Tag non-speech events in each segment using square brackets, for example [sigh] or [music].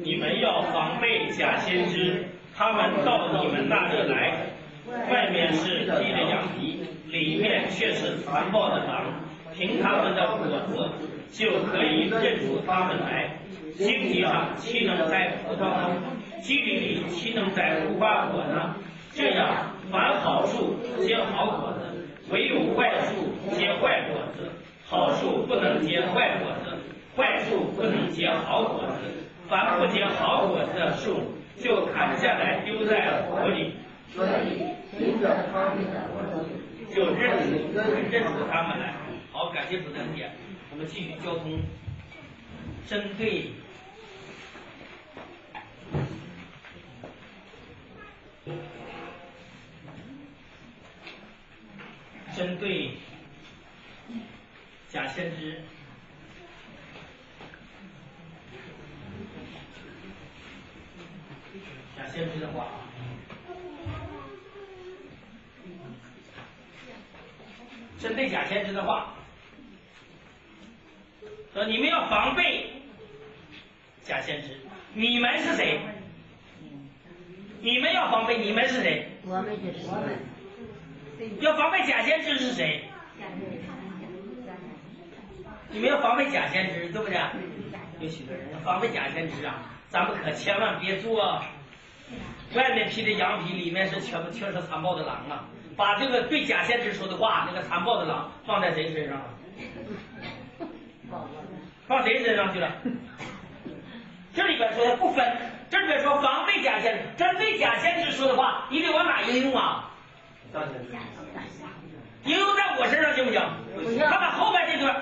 你们要防备假先知，他们到你们那里来，外面是披着羊皮，里面却是残暴的狼。凭他们的果子就可以认出他们来。荆棘上岂能摘葡萄呢？基里里岂能摘无花果呢？这样，凡好树结好果子，唯有坏树结坏果子。好树不能结坏果子，坏树不能结好果子。凡不结好果子的树，就砍下来丢在火里。所以，凭着他们的果子，就认出认出他们来。好，感谢主的恩典，我们继续交通，针对针对假先知，假先知的话。针对假先知的话，说你们要防备假先知。你们是谁？你们要防备，你们是谁？我们就是我们。要防备假先知是谁？你们要防备假先知，对不对？有许多人要防备假先知啊，咱们可千万别做。外面披着羊皮，里面是全部全是残暴的狼啊！把这个对假先知说的话，那个残暴的狼放在谁身上了？放谁身上去了？这里边说的不分，这里边说防备假先知，这对假先知说的话，你得往哪应用啊？应用在我身上行不行？他把后边这段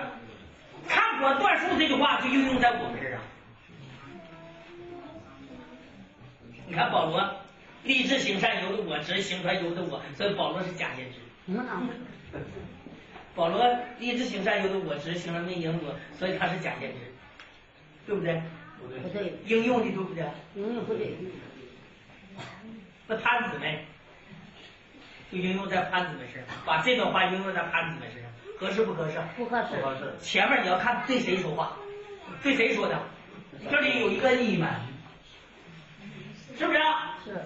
“看我断树”这句话就应用在我们身上。你看保罗，立志行善由得我，执行传由得我，所以保罗是假先知。[laughs] 保罗立志行善由得我，执行了没赢我，所以他是假先知，对不对？不对，应用的对不对？应用不对。那潘子们就应用在潘子们身上，把这段话应用在潘子们身上，合适不合适？不合适。不合适。前面你要看对谁说话，对谁说的？这里有一个你们。是不是？是。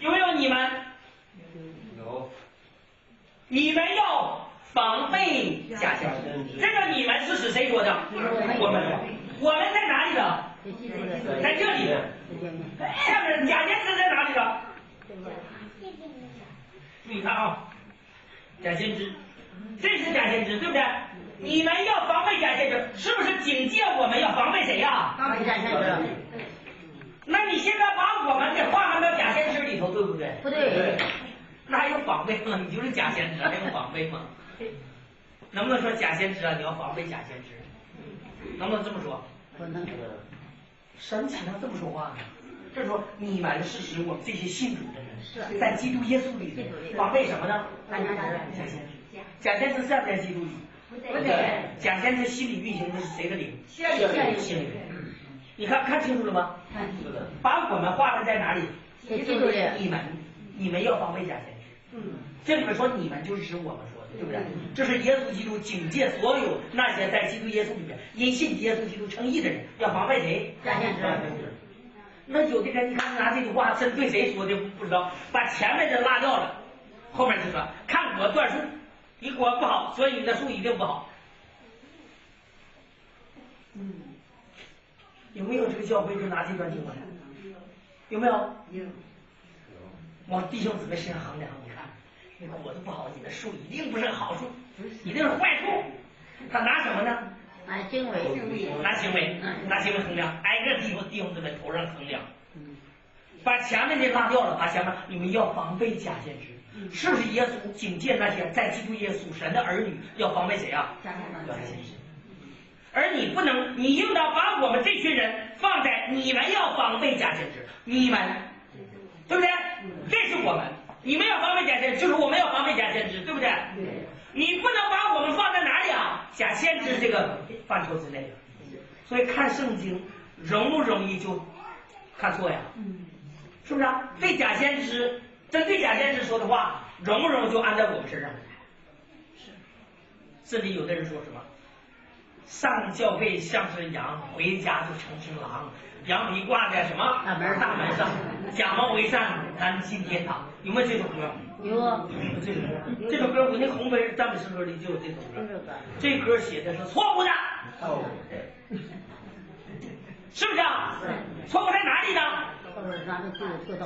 有没有你们？有。你们要防备假先知。这个你们是指谁说的？我们。我们在哪里的？在这里。下面假先知在哪里的？注意看啊，假先知，这是假先知，对不对？你们要防备假先知，是不是警戒我们要防备谁呀？防备假先知。那你现在把我们给划分到假先知里头，对不对？不对。那还有防备吗？你就是假先知，还有防备吗？能不能说假先知啊？你要防备假先知，能不能这么说？不能。神才能这么说话呢？这说你们是使我们这些信主的人，在基督耶稣里防备什么呢？假先知。假先知在不在基督里？不对。假先知心里运行的是谁的灵？先知的灵。你看看清楚了吗？看清楚了。把我们划分在哪里？你们，你们要防备假先知。嗯。这里面说你们就是指我们说的，对不对？这是耶稣基督警戒所有那些在基督耶稣里面因信耶稣基督称义的人，要防备谁？假先知。那有的人你看拿这句话针对谁说的不知道，把前面的拉掉了，后面就说看我断树，你果不好，所以你的树一定不好。有没有这个教会就拿这段经文？有没有？有。往弟兄姊妹身上衡量，你看那果子不好，你的树一定不是好树，一定是坏树。他拿什么呢？拿行为。拿行为，拿行为衡量，挨个弟兄弟兄姊妹头上衡量。把前面的拉掉了，把前面你们要防备假先知。是不是耶稣警戒那些在基督耶稣神的儿女要防备谁啊？假先知。而你不能，你应当把我们这群人放在你们要防备假先知，你们，对不对？这是我们，你们要防备假先知，就是我们要防备假先知，对不对？你不能把我们放在哪里啊？假先知这个范畴之内。所以看圣经容不容易就看错呀？是不是啊？对假先知，针对假先知说的话，容不容易就安在我们身上来？是。这里有的人说什么？上教会像是羊，回家就成只狼。羊皮挂在什么大门大门上？假冒为善，难进天堂。有没有这首歌？有啊。这首歌，这首歌我那红本赞美诗歌里就有这首歌。这歌写的是错误的。哦。是不是啊？错误在哪里呢？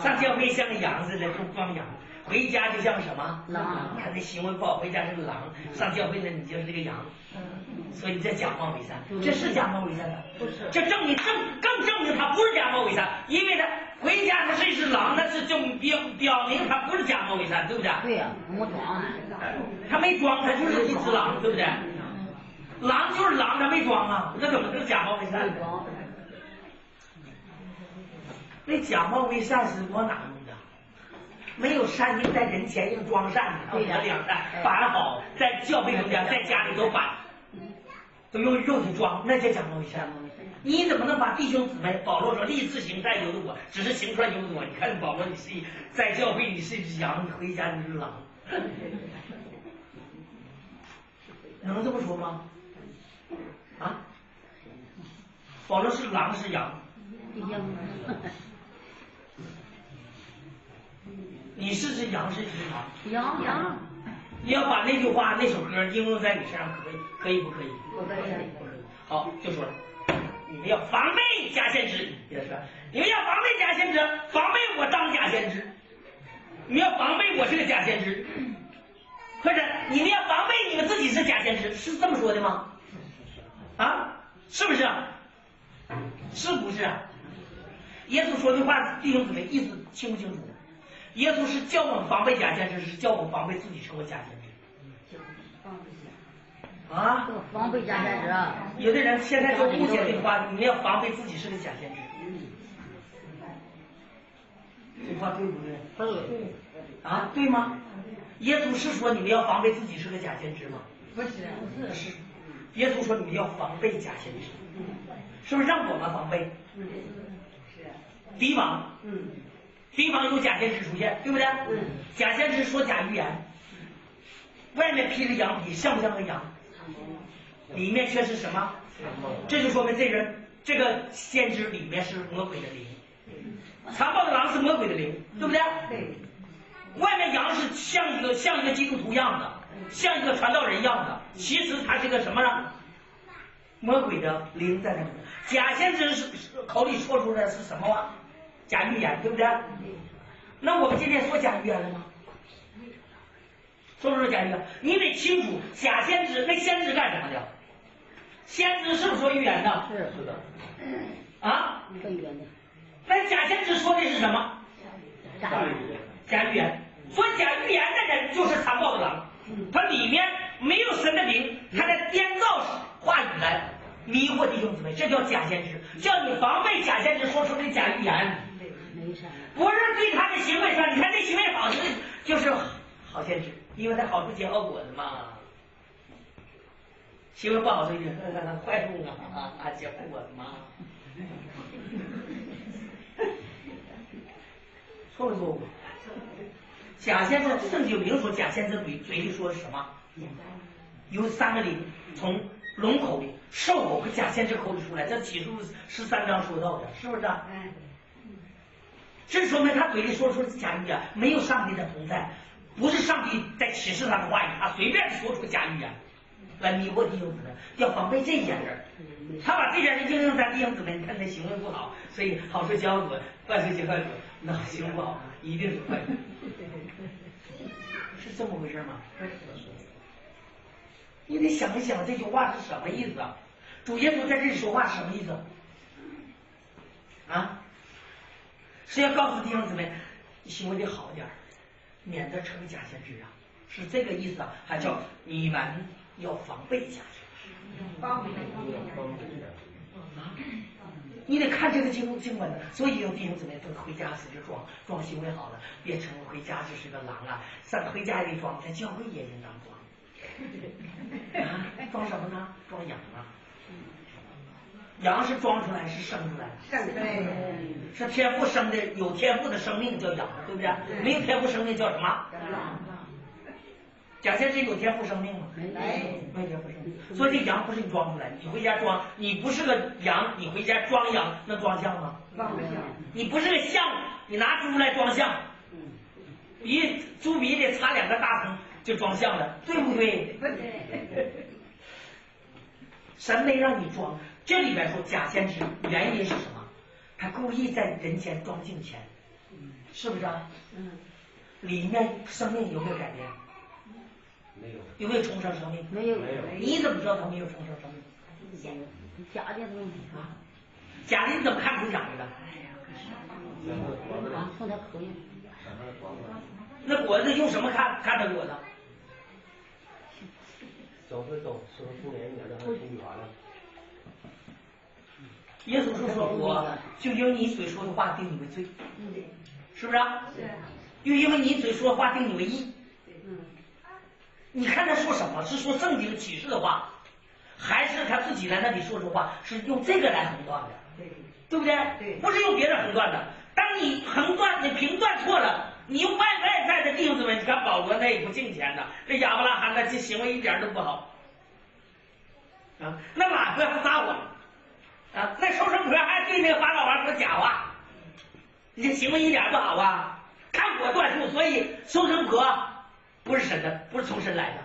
上教会像个羊似的，不光羊。回家就像什么？狼。他那行为不好，回家是个狼。上教会呢，你就是这个羊。所以这假冒伪善，这是假冒伪善的。不是。这证明证更证明他不是假冒伪善，因为他回家他是一只狼，那是就表表明他不是假冒伪善，对不对？对呀，没装。他没装，他就是一只狼，对不对？狼就是狼，他没装啊，那怎么是假冒伪善？那假冒伪善是往哪？没有善应在人前硬装善，我两善摆好，在教会中间，在家里都摆，都用肉体装，那叫假冒伪善。你怎么能把弟兄姊妹？保罗说立志行善由得我，只是行出来由得我。你看保罗，你是在教会你是一只羊，你回家你是狼，能这么说吗？啊？保罗是狼是羊？羊。你试试羊是只羊？羊羊。你要把那句话那首歌应用在你身上，可以可以不可以？不可以。好，就说了，你们要防备假先知。你们要防备假先知，防备我当假先知。你们要防备我是个假先知，或者你们要防备你们自己是假先知，是这么说的吗？啊，是不是？是不是？耶稣说的话，弟兄姊妹意思清不清楚？耶稣是教我们防备假先知，是教我们防备自己成为假先知。啊？防备假先知。有的人现在就误解这句话，你们要防备自己是个假先知。这话对不对？对。啊，对吗？耶稣是说你们要防备自己是个假先知吗？不是，不是。耶稣说你们要防备假先知，是不是让我们防备？是。提防。嗯。提防有假先知出现，对不对？嗯。假先知说假预言，外面披着羊皮，像不像个羊？里面却是什么？这就说明这人这个先知里面是魔鬼的灵。残暴的狼是魔鬼的灵，对不对？对。外面羊是像一个像一个基督徒样的，像一个传道人样的，其实他是个什么呢？魔鬼的灵在那里。假先知是口里说出来是什么话？假预言，对不对？那我们今天说假预言了吗？说不说假预言？你得清楚，假先知那先知干什么的？先知是不是说预言的？是是的。啊？说预言的。那假先知说的是什么？假预言。假预言。说假预言的人就是残暴的狼，他里面没有神的灵，他在编造话语来迷惑弟兄姊妹，这叫假先知，叫你防备假先知说出的假预言。不是对他的行为说，你看这行为好，就是好先知，因为他好处结好果子嘛。行为不好，所以坏处啊啊结坏果子嘛。错不错误？假先知圣经明说，假先知嘴嘴里说的什么？有三个灵从龙口里、兽口和假先知口里出来，这启示十三章说到的，是不是？这说明他嘴里说出假预言，没有上帝的同在，不是上帝在启示他的话语，他随便说出假预言来迷惑弟兄姊妹，要防备这些人。他把这件事应用在弟兄姊妹，你看他行为不好，所以好事交果，坏事结坏果，那行为不好一定是坏的，[laughs] 是这么回事吗？你得想一想这句话是什么意思啊？主耶稣在这里说话是什么意思？啊？是要告诉弟兄姊妹，行为得好点儿免得成为假先知啊，是这个意思啊？还叫你们要防备假先知，防备啊！你得看这个经经文，所以有弟兄姊妹都回家时就装装行为好了，别成回家就是个狼啊！上回家也装，在教会也应当装，[laughs] 啊，装什么呢？装羊啊！羊是装出来是生出来的？是天赋生的，有天赋的生命叫羊，对不对？没有天赋生命叫什么？假先知有天赋生命吗？没没天赋生命，所以这羊不是你装出来的，你回家装，你不是个羊，你回家装羊能装像吗？装不像，你不是个象，你拿猪来装象，鼻猪鼻里插两个大坑就装像了，对不对？不对，神没让你装，这里边说假先知原因是什么？他故意在人前装敬虔，是不是啊？嗯，里面生命有没有改变？没有，有没有重生生命？没有没有你怎么知道他没有重生生命？假的东西啊，假的你怎么看出假的了？像那果子，啊，从他那果子，那果子用什么看看这果子？小时候是不是过年一点让他挺远了？耶稣说说我就因为你嘴说的话定你为罪，是不是啊？是，又因为你嘴说的话定你为义。嗯，你看他说什么？是说圣经启示的话，还是他自己在那里说的话？是用这个来横断的，对，对不对？对不是用别人横断的。当你横断，你评断错了，你用外外在的弟兄姊妹，你看保罗那也不敬虔的，这亚伯拉罕那这行为一点都不好啊。那马哥还撒谎啊，那收生婆还对那个法老王说假话，你这行为一点不好啊。看我断树，所以收生婆不是神的，不是从神来的。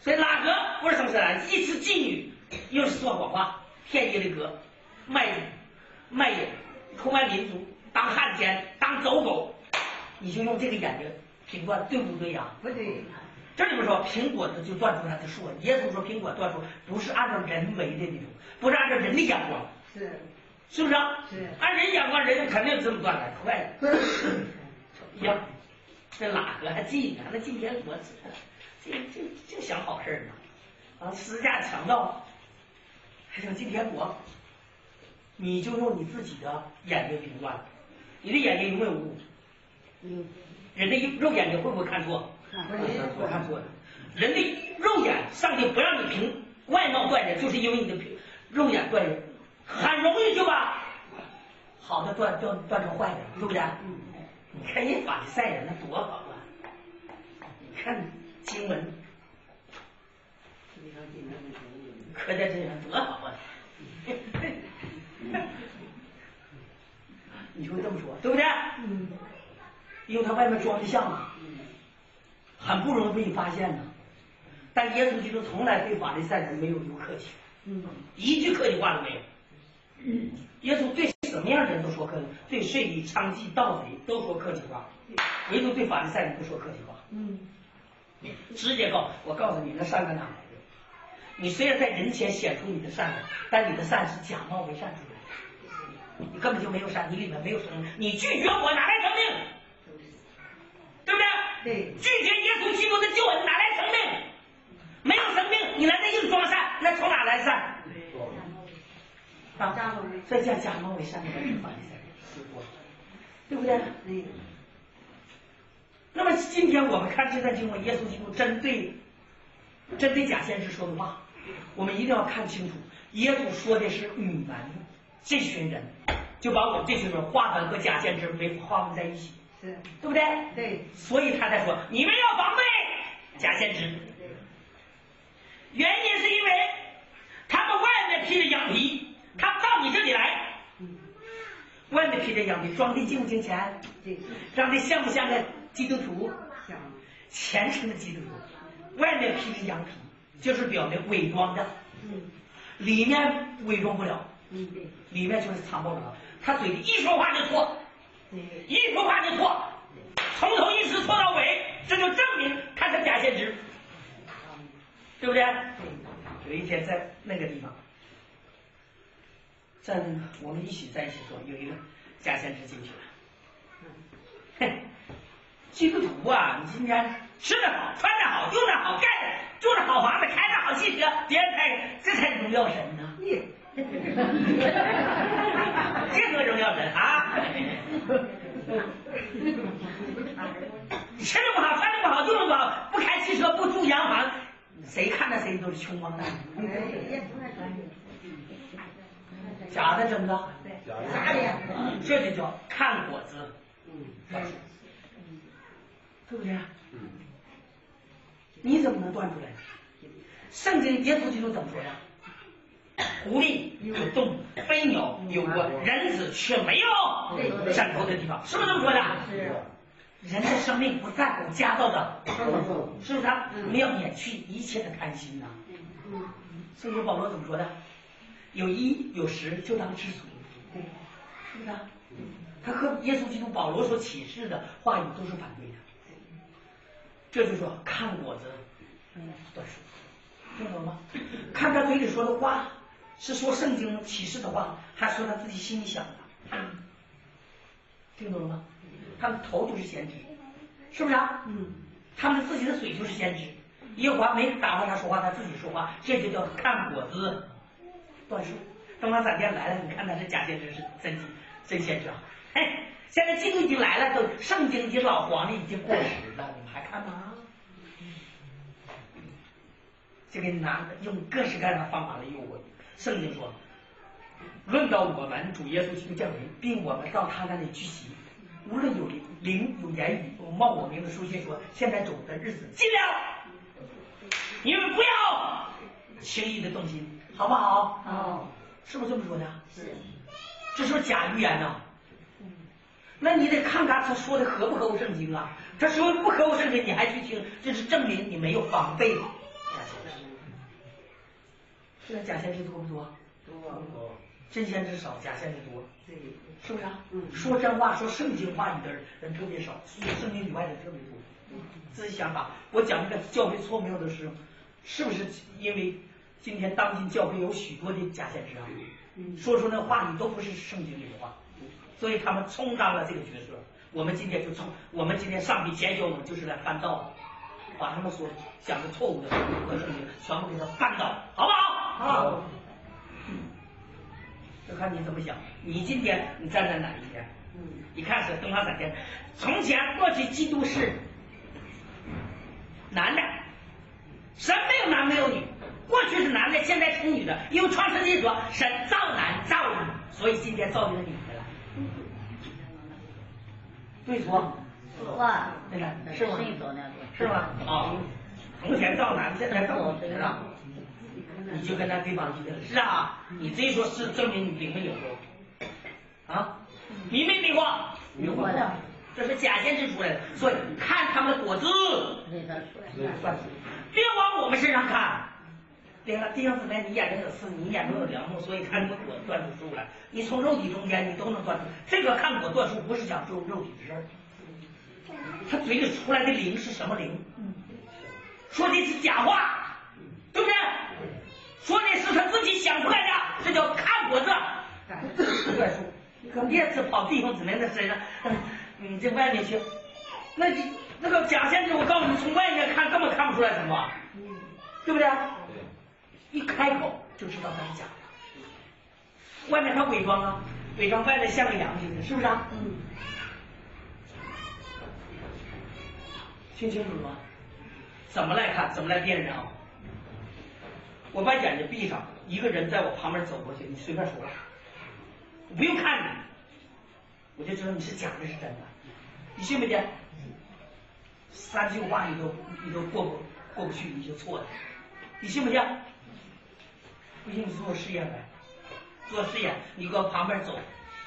所以拉格不是从神来的，一是妓女，又是说谎话，骗耶利哥，卖主卖野，出卖民族，当汉奸，当走狗，你就用这个眼睛评断对不对呀？不对，这里面说苹果的就断出它的树，耶稣说苹果断出不是按照人为的那种，不是按照人的眼光，是，是不是啊？是按人眼光，人肯定这么断的，快的。[laughs] 一样，这哪个还记呢？那今天我这这这想好事呢，啊，私下强盗，还想进天国，你就用你自己的眼睛评断，你的眼睛有没有误？有人的肉眼睛会不会看错？不是我看错了。人的肉眼，上帝不让你凭外貌断人，就是因为你的凭肉眼断人，很容易就把好的断断断成坏的，对不对？你看人法利赛人那多好啊！你看经文刻在身上多好啊！你就会这么说，对不对？因为他外面装的像啊，很不容易被你发现呢。但耶稣基督从来对法利赛人没有留客气，嗯，一句客气话都没有。耶稣对什么样的人都说客气，对税吏、娼妓、盗贼都说客气话，唯独对法利赛人不说客气话，嗯，直接告我告诉你，那善在哪来的？你虽然在人前显出你的善来，但你的善是假冒为善出来的，你根本就没有善，你里面没有生命，你拒绝我哪来生命？对拒绝耶稣基督的救恩，哪来生命？没有生命，你来这硬装善，那从哪来善？啊，假冒为这叫假冒伪善的？对不对？对，那么今天我们看这段经文，耶稣基督针对针对假先知说的话，我们一定要看清楚，耶稣说的是你们这群人，就把我们这群人划分和假先知没划分在一起，是，对不对？对，所以他才说你们要防备假先知。原因是因为他们外面披着羊皮，他到你这里来，外面披着羊皮，装的敬不敬虔？对，装的像不像个基督徒？像，虔诚的基督徒，外面披着羊皮，就是表明伪装的，嗯，里面伪装不了，嗯，对，里面就是藏不了。他嘴里一说话就错，对，一说话就错，从头一直错到尾，这就证明他是假先知，对不对？有一天在那个地方，在那个我们一起在一起说，有一个假先知进去了，哼，基督徒啊，你今天吃得好，穿得好，用得好，盖的住着好房子，开着好汽车，别人才这才荣耀神呢。这多荣耀神啊！吃的不好，穿的不好，用的不好，不开汽车，不住洋房，谁看着谁都是穷光蛋。假的真的，假的假的，这就叫看果子，嗯对不对？嗯你怎么能断出来？圣经耶稣基督怎么说呀？狐狸有洞，飞鸟有窝，人子却没有枕头的地方，是不是这么说的？是人的生命不在乎家道的是不是啊？我们要免去一切的贪心呐、所以说保罗怎么说的？有一有十就当知足，是不是啊？他和耶稣基督保罗所启示的话语都是反对的。这就说看果子断树，听懂了吗？看他嘴里说的话是说圣经启示的话，还是说他自己心里想的？听懂了吗？他们头就是先知，是不是啊？嗯他们自己的嘴就是先知，耶和华没打发他说话，他自己说话，这就叫看果子断树。等他闪电来了，你看他是假先知是真真先知啊！嘿，现在基督已经来了，都圣经已经老黄历已经过时了，你们还看吗？这个拿用各式各样的方法来诱惑你。圣经说，论到我们主耶稣基督降临，并我们到他那里聚集，无论有灵、灵有言语，有冒我名的书信说，现在主的日子近了，你们不要轻易的动心，好不好？哦是不是这么说的？是这是不是假预言呢？那你得看看他说的合不合乎圣经啊？他说不合乎圣经，你还去听，这是证明你没有防备。现在假先知多不多？多哦真先知少，假先知多，对是不是啊？嗯说真话、说圣经话语的人特别少，说圣经以外的特别多。自己想法，我讲这个教会错谬的时候，是不是因为今天当今教会有许多的假先知啊？嗯说出那话语都不是圣经里的话，所以他们充当了这个角色。我们今天就从我们今天上帝拣选我们就是来翻道的，把他们所讲的错误的和圣经全部给他翻倒，好不好？好。就看你怎么想。你今天你站在哪一边？嗯你看是东方闪电。从前过去基督是男的，神没有男没有女，过去是男的，现在是女的。因为创世纪说神造男造女，所以今天造一个女的了。对错？哇对吧？是吗？是吗？啊，从前造男，现在造女了。你就跟他对方去了，是啊，你这一说是证明你灵没领过啊？明没明过？明白了这是假先知出来的，所以看他们的果子别往我们身上看。对了，弟兄姊妹，你眼中有刺，你眼中有梁木，所以看你的果子断出树来。你从肉体中间，你都能断出。这个看果断树不是讲肉肉体的事儿，他嘴里出来的灵是什么灵？说的是假话，对不对？说的是他自己想出来的，这叫看果子怪叔。你可别只跑弟兄姊妹的身上，嗯你这外面去，那你那个假先生，我告诉你，从外面看根本看不出来什么，对不对？对，一开口就知道他是假的。外面他伪装啊，伪装外面像个羊似的，是不是啊？嗯听清楚了吗？怎么来看？怎么来辨认啊？我把眼睛闭上，一个人在我旁边走过去，你随便说，我不用看你，我就知道你是假的，是真的。你信不信？三句话你都你都过不过不去，你就错了。你信不信？不信你做试验呗，做试验，你搁旁边走，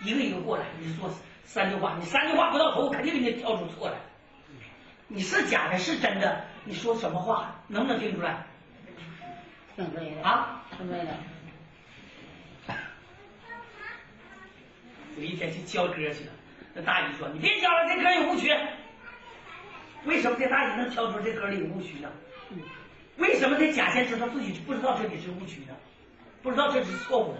一个一个过来，你做三句话，你三句话不到头，我肯定给你挑出错来。你是假的，是真的，你说什么话能不能听出来？挺对的啊，挺对的有一天去教歌去了，那大姨说：“你别教了，这歌有误区。”为什么这大姨能挑出这歌里有误区呢？为什么这贾先知他自己不知道这里是误区呢？不知道这是错误的，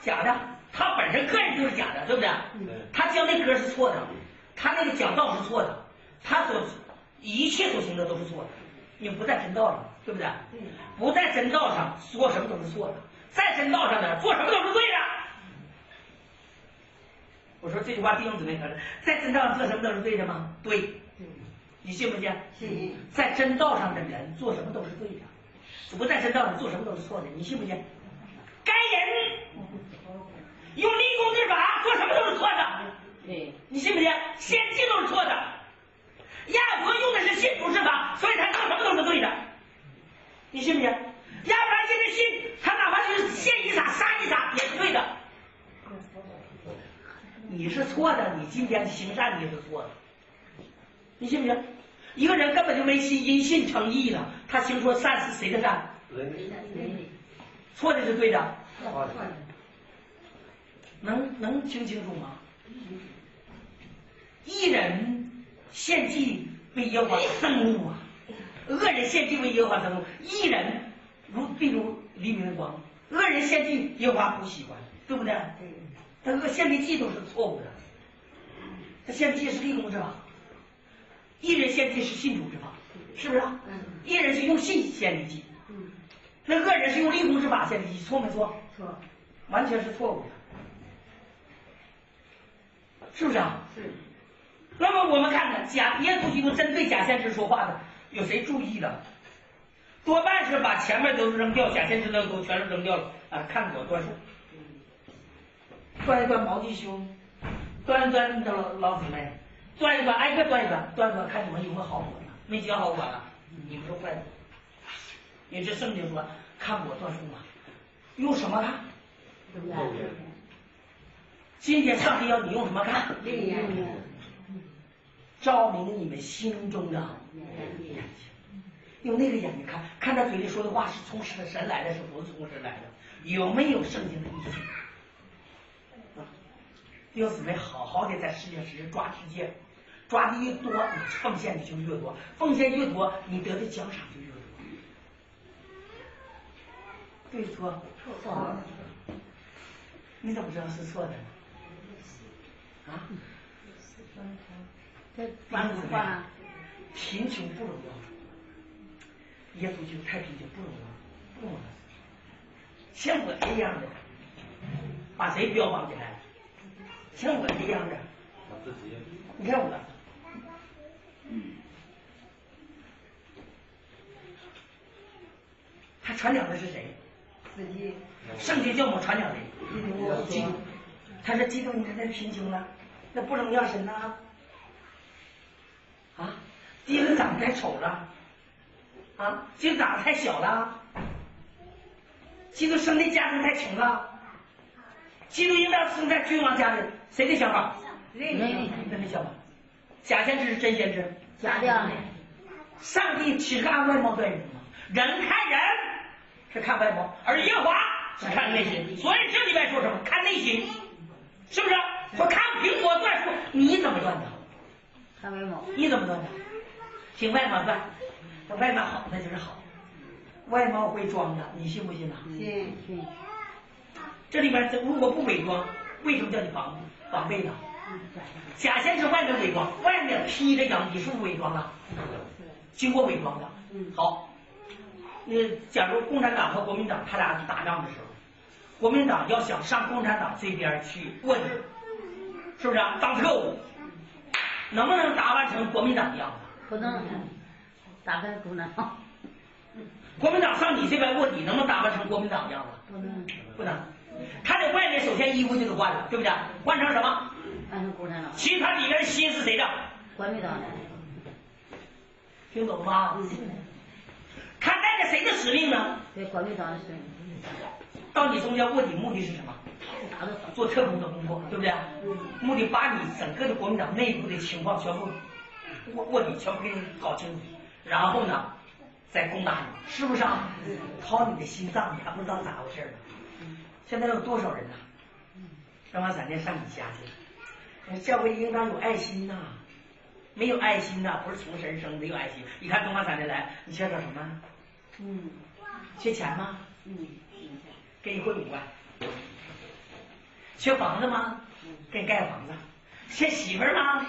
假的，他本身个人就是假的，对不对？对他教那歌是错的，他那个讲道是错的，他所一切所行的都是错的，你不在真道上，对不对？不在真道上，说什么都是错的；在真道上呢，做什么都是对的。我说这句话，弟兄姊妹们在真道上做什么都是对的吗？对。你信不信？信。在真道上的人做什么都是对的，不在真道上做什么都是错的。你信不信？该人 [laughs] 用立功之法做什么都是错的。对。你信不信？先进都是错的。亚伯用的是信徒之法，所以他做什么都是对的。你信不信？亚伯拉现在信，他哪怕是献一啥杀一啥也是对的。你是错的，你今天行善你是错的。你信不信？一个人根本就没信，因信成义了。他行说善是谁的善？人错的是对的，错的，能能听清楚吗？一人献祭为耶和华憎怒啊，恶人献祭为耶和华憎怒。一人如比如黎明的光，恶人献祭耶和华不喜欢，对不对？他恶献的祭都是错误的，他献祭是立功之法，一人献祭是信主之法，是不是啊？一人是用信献的祭，那恶人是用立功之法献的祭，错没错？错，完全是错误的，是不是啊？是，那么我们看看假耶稣基督针对假先知说话的，有谁注意了？多半是把前面都扔掉，假先知的都全都扔掉了啊！看我断数，断一断毛弟兄，断一断你的老老姊妹，断一断挨个断一断，断一断看你们有没有好果子？没结好果了，你们是坏的。因为这圣经说看我断数嘛，用什么看？今天上帝要你用什么看？照明你们心中的眼睛，用那个眼睛看，看他嘴里说的话是从神神来的，是不是从神来的？有没有圣经的依据？啊，弟兄姊妹，好好的在世界时抓世界，抓的越多，你奉献的就越多，奉献越多，你得的奖赏就越多。对错？错，你怎么知道是错的呢？啊？这反不反？贫穷不荣耀，耶稣基督太贫穷不荣耀，不荣耀。像我这样的，把谁标榜起来了？像我这样的，把自己你看我，他传讲的是谁？自己圣经叫我们传讲的？基督。他说基督，你看他贫穷了，那不荣耀神呐。啊，基督长得太丑了，啊，基督长得太小了，基督生的家庭太穷了，基督应当生在君王家里，谁的想法？人人的想法。假先知是真先知，假的，上帝岂是按外貌断人吗？人看人是看外貌，而耶和华是看内心。所以这里面说什么？看内心，是不是？我看苹果断树，你怎么断的？看外貌，你怎么断的？凭外貌断，这外貌好那就是好，外貌会装的，你信不信呐？信信，这里面如果不伪装，为什么叫你防防备呢？假先是外面伪装，外面披着羊皮，是不是伪装了？经过伪装的。好，那假如共产党和国民党他俩打仗的时候，国民党要想上共产党这边去卧底，是不是啊？当特务，能不能打扮成国民党一样子？不能打开不能，国民党上你这边卧底，能不能打扮成国民党的样子？不能不能。他在外面首先衣服就得换了，对不对？换成什么？换成共产党，其实他里面的心是谁的？国民党的，听懂了吗？他带着谁的使命呢？对国民党的使命到你中间卧底目的是什么？做特工的工作，对不对？目的把你整个的国民党内部的情况全部卧卧底全部给你搞清楚，然后呢，再攻打你，是不是啊？掏你的心脏，你还不知道咋回事呢。现在有多少人呢？让王闪电上你家去了。教会应当有爱心呐，没有爱心呐，不是从神生，没有爱心。你看东方闪电来，你缺少什么？嗯缺钱吗？嗯，给你汇五万。缺房子吗？给你盖房子。缺媳妇儿吗？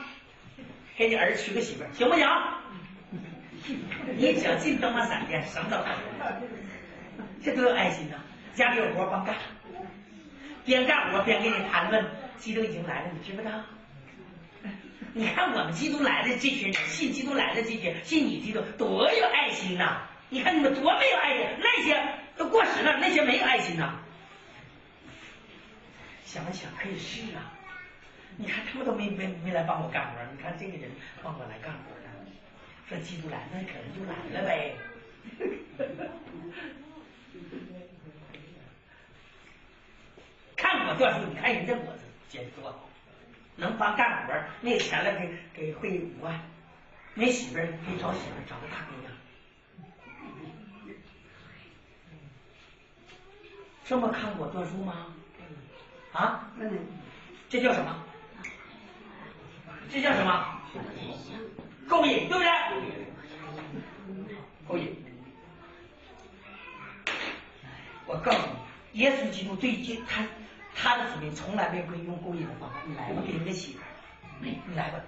给你儿娶个媳妇，行不行？你只要进东方闪电，什么都好。这多有爱心呐！家里有活帮干，边干活边给你谈论，基督已经来了，你知不知道？你看我们基督来的这群人，信基督来的这些，信你基督多有爱心呐！你看你们多没有爱心，那些都过时了，那些没有爱心呐。想一想可以试啊，你看他们都没没没来帮我干活，你看这个人帮我来干活了，说基督来，那可能就来了呗。看我段数，你看人家果子结多好，能帮干活，没钱了给给汇五万，没媳妇儿给找媳妇儿找个大姑娘。这么看我段数吗？啊？嗯，这叫什么？这叫什么？勾引，对不对？勾引。我告诉你，耶稣基督对接他他的子民从来没有可以用勾引的方法。你来吧，给人家媳妇，你来吧，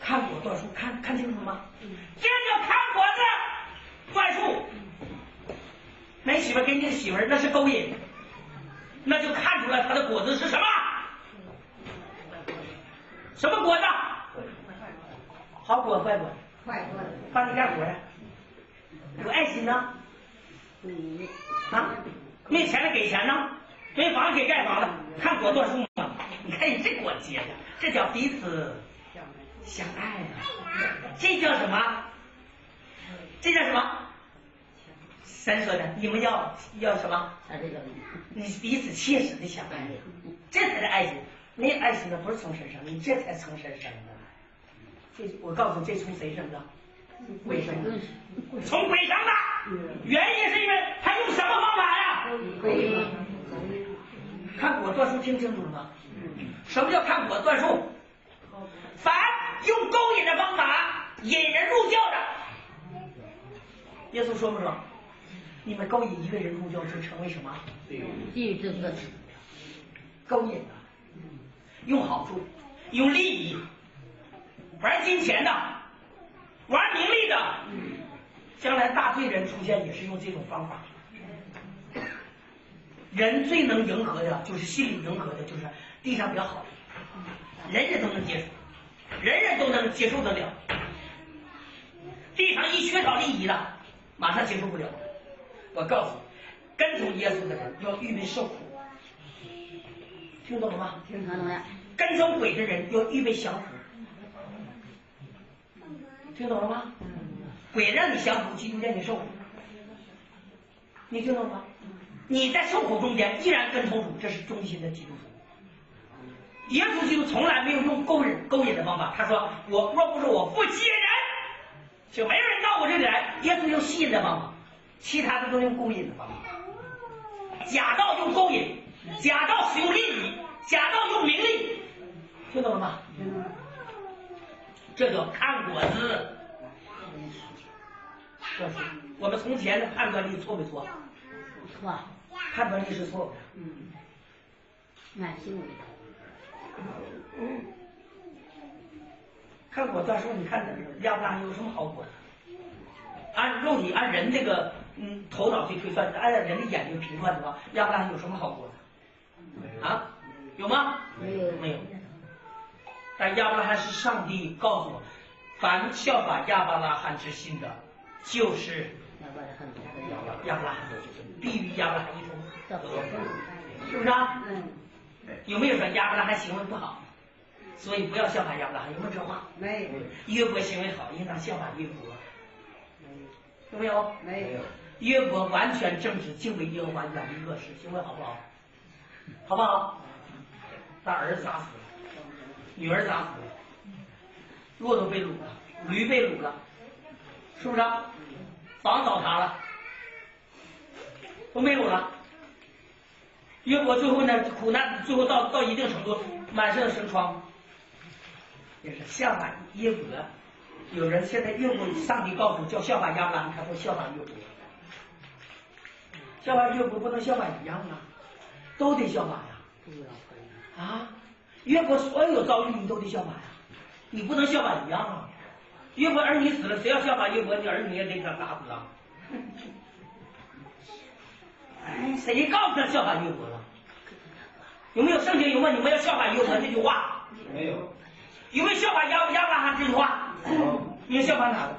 看果断树，看看清楚了吗？这叫看果子断树。没媳妇给你的媳妇，那是勾引，那就看出来他的果子是什么？什么果子？好果坏果？快过来，帮你干活的，有爱心呢？你，啊，没钱了给钱呢，没房子给盖房子，看果多树吗？你看你这果结的，这叫彼此相爱啊，这叫什么？这叫什么？神说的，你们要要什么？他这个，你彼此切实的相爱，这才是爱情。没有爱情的不是从神生的，你这才从神生的。这我告诉你，这从谁生的？鬼生的，从鬼生的。原因是因为他用什么方法呀？看果断树，听清楚了吗？什么叫看果断树？凡用勾引的方法引人入教的，耶稣说不说？你们勾引一个人入教，就成为什么？地狱这个，勾引的，用好处，用利益，玩金钱的，玩名利的，将来大罪人出现也是用这种方法。人最能迎合的，就是心里迎合的，就是地上比较好的，人人都能接受，人人都能接受得了。地上一缺少利益的，马上接受不了。我告诉你，跟从耶稣的人要预备受苦，听懂了吗？听懂了？跟踪鬼的人要预备降服，听懂了吗？鬼让你降服，基督让你受苦，你听懂了吗？你在受苦中间依然跟从主，这是忠心的基督徒。耶稣基督从来没有用勾引勾引的方法，他说：“我若不是我不吸引人，就没有人到我这里来。”耶稣用吸引的方法，其他的都用勾引的方法。假道用勾引，假道使用利益，假道用名利，听懂了吗？这叫看果子。这是我们从前的判断力错没错？错，判断力是错误的。嗯，看果断说，你看亚伯拉罕有什么好果子？按肉体，按人这个嗯头脑去推算，按人的眼睛评判的话，亚伯拉罕有什么好果子？啊，有吗？没有没有。但亚伯拉罕是上帝告诉我，凡效法亚伯拉罕之心的，就是亚伯拉罕的就是必与亚伯拉罕一同是不是啊？嗯，有没有说亚伯拉罕行为不好，所以不要效法亚伯拉罕？有没有这话？没有，约伯行为好，应当效法约伯，有没有？没有，约伯完全正直，敬畏耶和华，远离恶事，行为好不好？好不好？把儿子打死了，女儿咋死了，骆驼被掳了，驴被掳了，是不是啊？房倒塌了，都没有了。约伯最后呢，苦难最后到到一定程度，满身生疮，也是效法约伯。有人现在约伯，上帝告诉叫效法亚伯他说效法约伯，效法约伯不能效法一样啊，都得效法呀。啊，约伯所有遭遇你都得效法呀，你不能效法一样啊。约伯儿女死了，谁要效法约伯，你儿女也得给他打死啊。哎，谁告诉他效法约伯了？有没有圣经有问你们要效法约伯这句话？没有，有没有效法亚亚伯拉罕这句话？你效法哪个？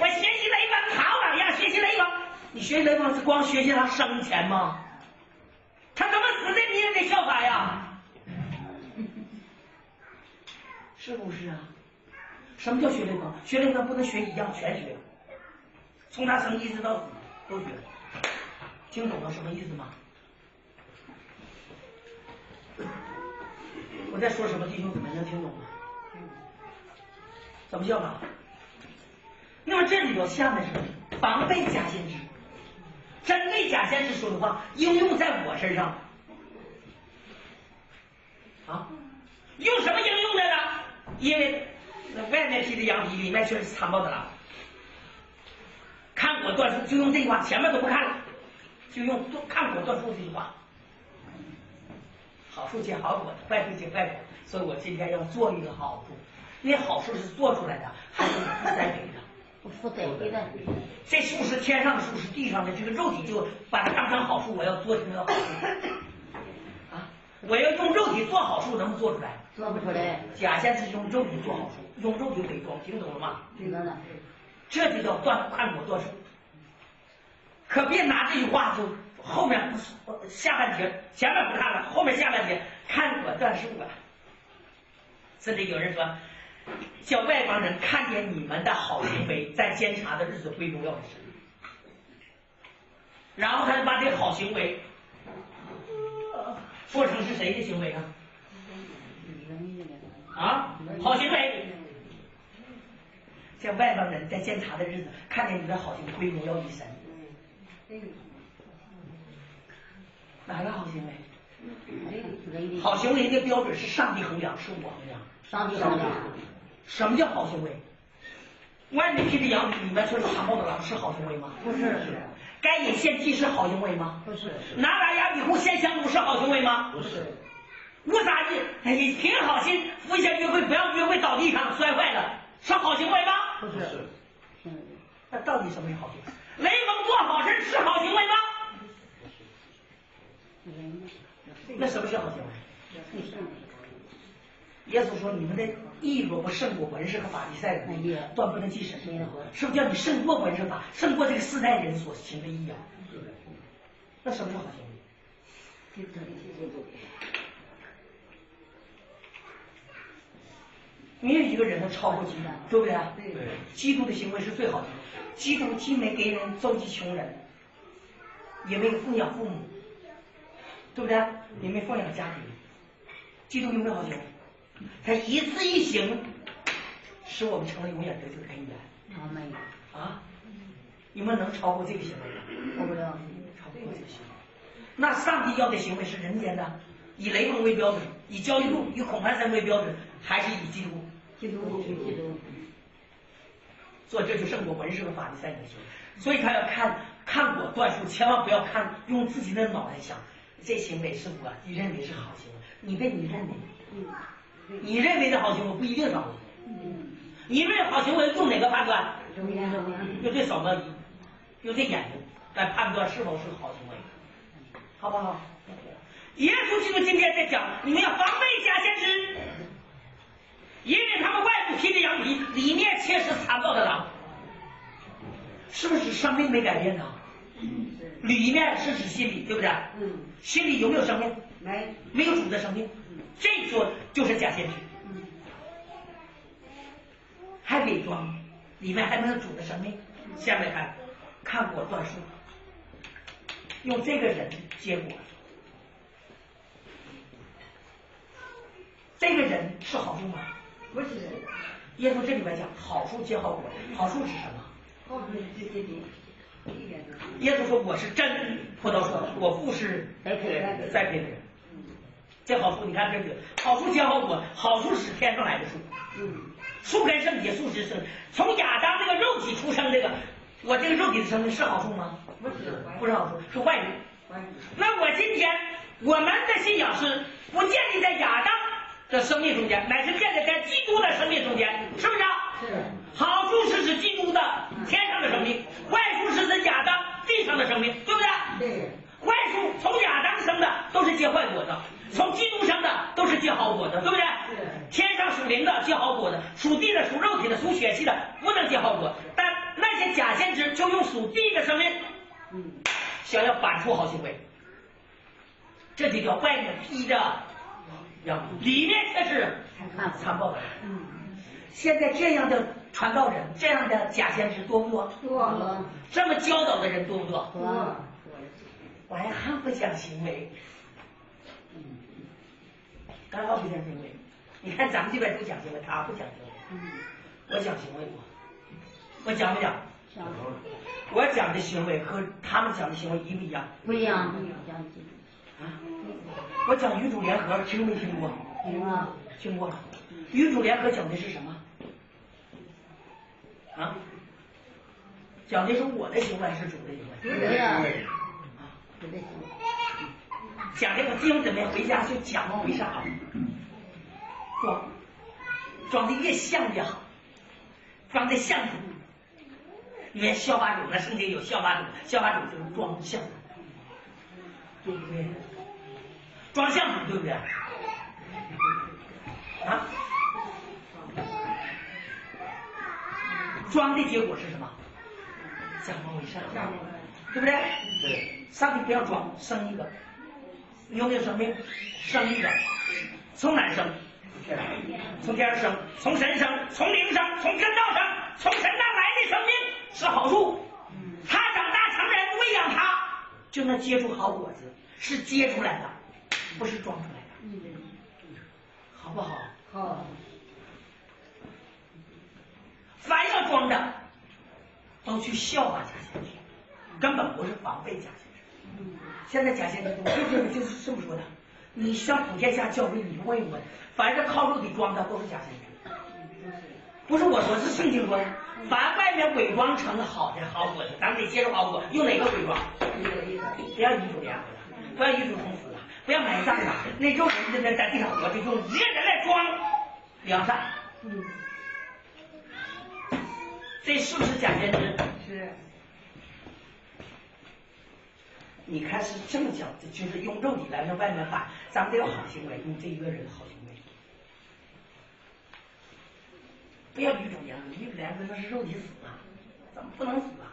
我学习雷锋好榜样，学习雷锋。你学习雷锋是光学习他生前吗？他怎么死的你也得效法呀？是不是啊？什么叫学雷锋？学雷锋不能学一样，全学，从他生一直到死都学。听懂了什么意思吗？我在说什么？弟兄姊妹能听懂吗？怎么叫法？那么这里头下面是防备假先知，针对假先知说的话应用在我身上啊，用什么应用的呢？因为那外面披的羊皮，里面全是残暴的狼。看果断树就用这句话，前面都不看了，就用看果断树这句话。好树结好果，坏树结坏果，所以我今天要做一个好树。因为好树是做出来的，还是不栽培的。不负栽培的。这树是天上的树，是地上的，这个肉体就把它当成好树，我要做成个好树。啊，我要用肉体做好树，能不能做出来？做不出来。假先是用肉体做好树，用肉体伪装，听懂了吗？听懂了。这就叫断看我断手。可别拿这句话就后面不下半截，前面不看了，后面下半截看我断手啊。甚至有人说。叫外邦人看见你们的好行为，在监察的日子归荣耀的神，然后他就把这好行为说成是谁的行为啊？啊，好行为，这外邦人在监察的日子看见你的好行为归荣耀于神，哪个好行为？好行为的标准是上帝衡量，是我衡量。上帝衡量。什么叫好行为？外面披着羊皮，里面却是残暴的狼，是好行为吗？不是。该隐献祭是好行为吗？不是。拿把羊皮裤献香炉是好行为吗？不是。无啥意，哎，挺好心扶一下约会，不要约会倒地上摔坏了，是好行为吗？不是。嗯那到底什么是好行为？雷锋做好事是好行为吗？那什么是好行为？耶稣说：“你们的义若不胜过文士和法利赛人，断不能进神。是不是叫你胜过文士法，胜过这个世代人所行的义啊？那什么是好行为？没有一个人能超过基督，对不对？对。基督的行为是最好的。基督既没给人周济穷人，也没有奉养父母，对不对？也没奉养家庭。基督有没有好行为？”他一次一行，使我们成了永远得救的根源。阿门。啊，你们能超过这个行为超不了，超不过这个行为。那上帝要的行为是人间的，以雷锋为标准，以焦裕禄、以孔繁森为标准，还是以基督？基督，基督。所以这就胜过文士和法利赛人的行为。所以他要看看果断数，千万不要看用自己的脑袋想，这行为是我你认为是好行为，你被你认为。你认为的好行为不一定好，你认为好行为用哪个判断？用这扫描仪，用这眼睛来判断是否是好行为，好不好？耶稣基督今天在讲，你们要防备假先知，因为他们外部披着羊皮，里面却是残暴的狼，是不是生命没改变呢？里面是指心理，对不对？嗯。心里有没有生命？没，没有主的生命。这说就是假先知，还伪装，里面还没有主的生命。下面看，看果断树，用这个人结果，这个人是好用吗？不是。耶稣这里面讲，好树结好果，好树是什么？好树是结的。耶稣说：“我是真葡萄树，我不是栽培的人。”这好处你看这个好处结好果，好处是天上来的树，树根圣洁，树枝生。从亚当这个肉体出生，这个我这个肉体的生命是好处吗？不是，不是好处，是坏处。那我今天我们的信仰是不建立在亚当的生命中间，乃是建立在基督的生命中间，是不是？是。好处是指基督的天上的生命，坏处是指亚当地上的生命，对不对？对。坏处从亚当生的都是结坏果的。从基督生的都是结好果的，对不对？天上属灵的结好果的，属地的、属肉体的、属血气的不能结好果。但那些假先知就用属地的生命，想要反出好行为，这就叫外面披着羊，里面却是残暴的。现在这样的传道人，这样的假先知多不多？多了，这么教导的人多不多？多，我还还不讲行为，刚好不讲行为。你看咱们这边都讲行为，他不讲行为。嗯，我讲行为不？我讲不讲？讲我讲的行为和他们讲的行为一不一样？不一样，讲啊，我讲女主联合，听没听过？听了，听过了。与主联合讲的是什么？啊？讲的是我的行为还是主的行为？主的呀，啊，主的行，讲这个弟兄姊妹回家就讲为啥？装，装的越像越好，装的像主。因为效法主，那圣经有校霸主，校霸主就是装像主，对不对？装像，对不对？啊？装的结果是什么？假冒为善，对不对？对。上帝不要装，生一个，你有没有生命？生一个，从哪儿生？从天而生，从神生，从灵生，从真道生，从神那来的生命是好处。他长大成人，喂养他就能结出好果子，是结出来的，不是装出来的，好不好？好，凡要装的，都去效法假先生，根本不是防备贾先生。现在贾先知多，就是就是这么说的。你向普天下教会，你问一问，凡是靠肉体装的，都是假先生。不是我说，是圣经说的。凡外面伪装成好的好果子，咱们得接着好果。用哪个伪装？不要与主联合了，不要与主同死了，不要埋葬了。那肉人在在地上活着，用一个人来装良善。嗯，这是不是假先知？是，你看是这么讲，这就是用肉体来向外面反，咱们得有好行为，用这一个人好行为，不要与主联合，与主联合那是肉体死了，怎么不能死啊，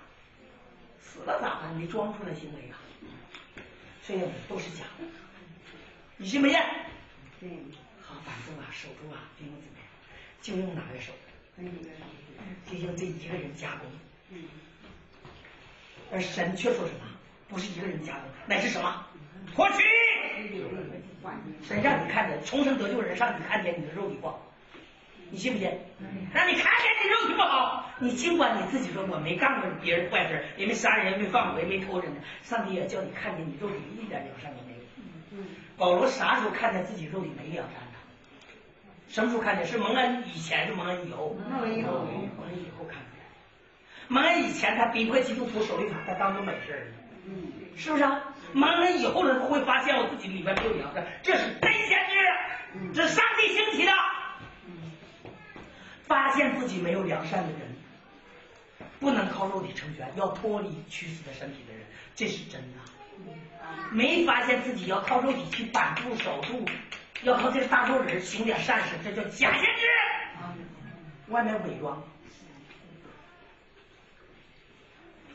死了咋办？你装出来行为啊，所以都是假的，你信不信？嗯，好，反正啊，守住啊，弟兄姊妹，就用哪个手？就用这一个人加工，嗯，而神却说什么？不是一个人加工，乃是什么？脱去。神让你看见重生得救人，让你看见你的肉体不好，你信不信？让你看见你肉体不好，你尽管你自己说我没干过别人坏事，也没杀人，也没放火，也没偷人，上帝也叫你看见你肉体一点良善都没有。保罗啥时候看见自己肉体没良善的？什么时候看见？是蒙恩以前，是蒙恩以后？蒙恩以后蒙恩以后看见。蒙恩以前他逼迫基督徒守律法，他当做美事而已。嗯，是不是啊？蒙恩以后呢，他会发现我自己里边没有良善，这是真先知，这是上帝兴起的。发现自己没有良善的人，不能靠肉体成全，要脱离屈死的身体的人，这是真的。没发现自己要靠肉体去板住守住，要靠这个大肉人行点善事，这叫假先知。外面伪装，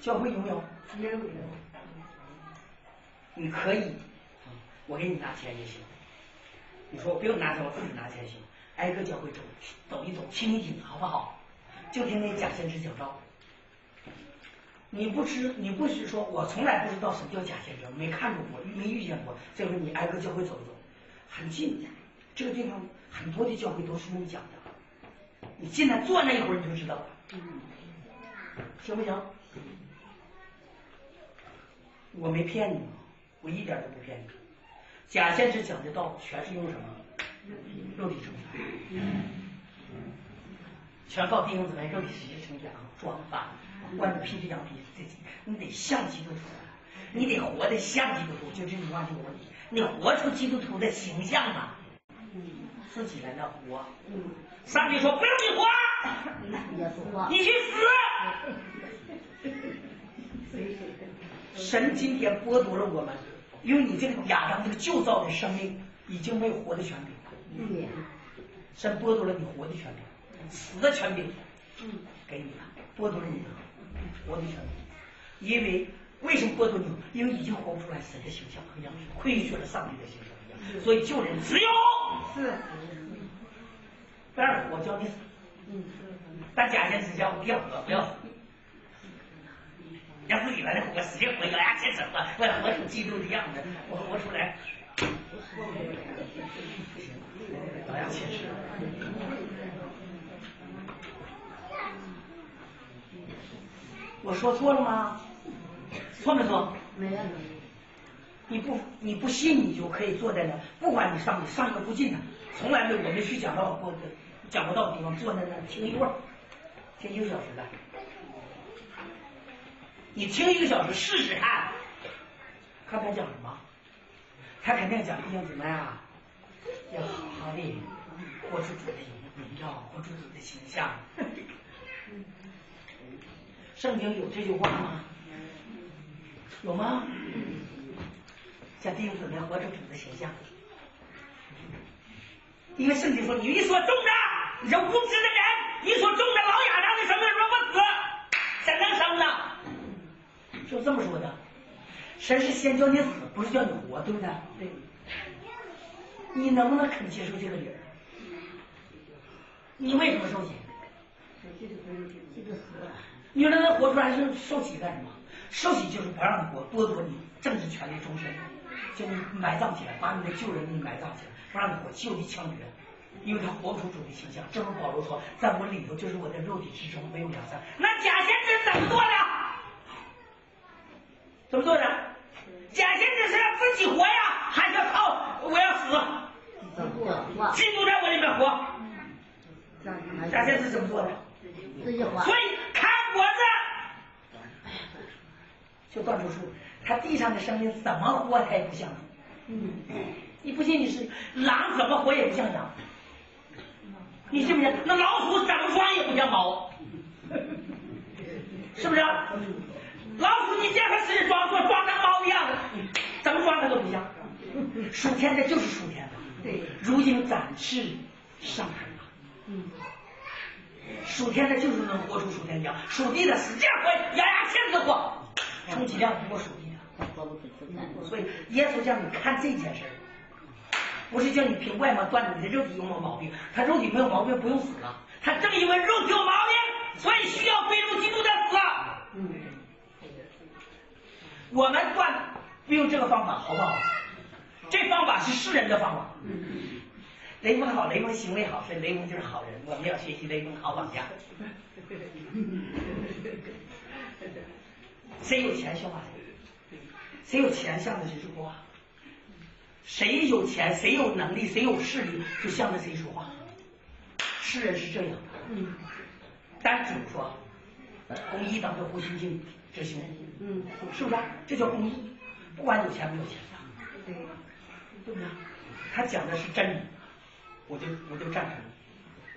教会有没有？没有，你可以，我给你拿钱也行。你说我不用拿钱，我自己拿钱行。挨个教会走走一走，听一听，好不好？就听那假先知讲道。你不知，你不许说，我从来不知道什么叫假先知，没看着过，没遇见过。这回你挨个教会走一走，很近，这个地方很多的教会都是那么讲的。你进来坐那一会儿你就知道了，行不行？我没骗你，我一点都不骗你。假先知讲的道全是用什么？肉体成全，全靠弟兄姊妹肉体实际成全，装扮，换着披着羊皮，这你得像基督徒，你得活得像基督徒，就这句话就问题。你活出基督徒的形象啊，自己在那活。上帝说不用你活，你去死。神今天剥夺了我们，用你这个亚当这个旧造的生命，已经没有活的权柄了。嗯，神剥夺了你活的权利，死的权柄，嗯，给你了，剥夺了你的活的权利。因为为什么剥夺你？因为已经活不出来神的形象一样，亏缺了上帝的形象一样，所以救人只有是，不让你活，叫你死。嗯，但假先知叫我别活，不要死。让自己在那活，使劲活，咬牙切齿活，我要活出基督的样子，我活出来。我说错了吗？错没错？没有。你不你不信，你就可以坐在那，不管你上上一个不进的，从来没有我们去讲到过讲不到的地方，坐在那听一会儿，听一个小时的。你听一个小时试试看，看他讲什么？他肯定讲弟兄姊妹啊，要好好的活出主的荣耀，活出主的形象。圣经有这句话吗？有吗？叫弟兄姊妹活出主的形象。因为圣经说，你所种的，你这无知的人，你所种的老亚当的生命若不死，怎能生呢？就这么说的。神是先叫你死，不是叫你活，对不对？对。你能不能肯接受这个理儿？你为什么受洗？你让他活出来是受洗干什么？受洗就是不让你活，剥夺你政治权利终身，就你埋葬起来，把你的旧人给你埋葬起来，不让你活，就地枪决，因为他活不出主的形象。正如保罗说，在我里头就是我的肉体之中没有良善。那假先知怎么做的？怎么做的？假先知是要自己活呀，还是要靠我要死？基督在我里面活。假先知怎么做的？自己活。所以看果子，就断出树。他地上的声音怎么活，他也不像。嗯。你不信你是狼怎么活也不像羊，你信不信？那老虎怎么装也不像猫，[laughs] 是不是？老虎你见它使劲装，说装成猫的样子，怎么装它都不像。属天的就是属天的，对。如今展翅上腾了。嗯。属天的就是能活出属天的样，属地的使劲活，咬牙切齿活，充其量不过属地的。所以耶稣叫你看这件事儿，不是叫你凭外貌断定你的肉体有没有毛病，他肉体没有毛病不用死了，他正因为肉体有毛病，所以需要归入基督的死。嗯。我们断不用这个方法好不好？这方法是世人的方法。雷锋好，雷锋行为好，所以雷锋就是好人。我们要学习雷锋好榜样。[laughs] 谁有钱说话谁，谁有钱向着谁说话。谁有钱，谁有能力，谁有势力，就向着谁说话。世人是这样的。嗯。但主说，公义当作护心镜执行。嗯，是不是？这叫公益，不管有钱没有钱。对。对不对？他讲的是真理。我就我就赞成，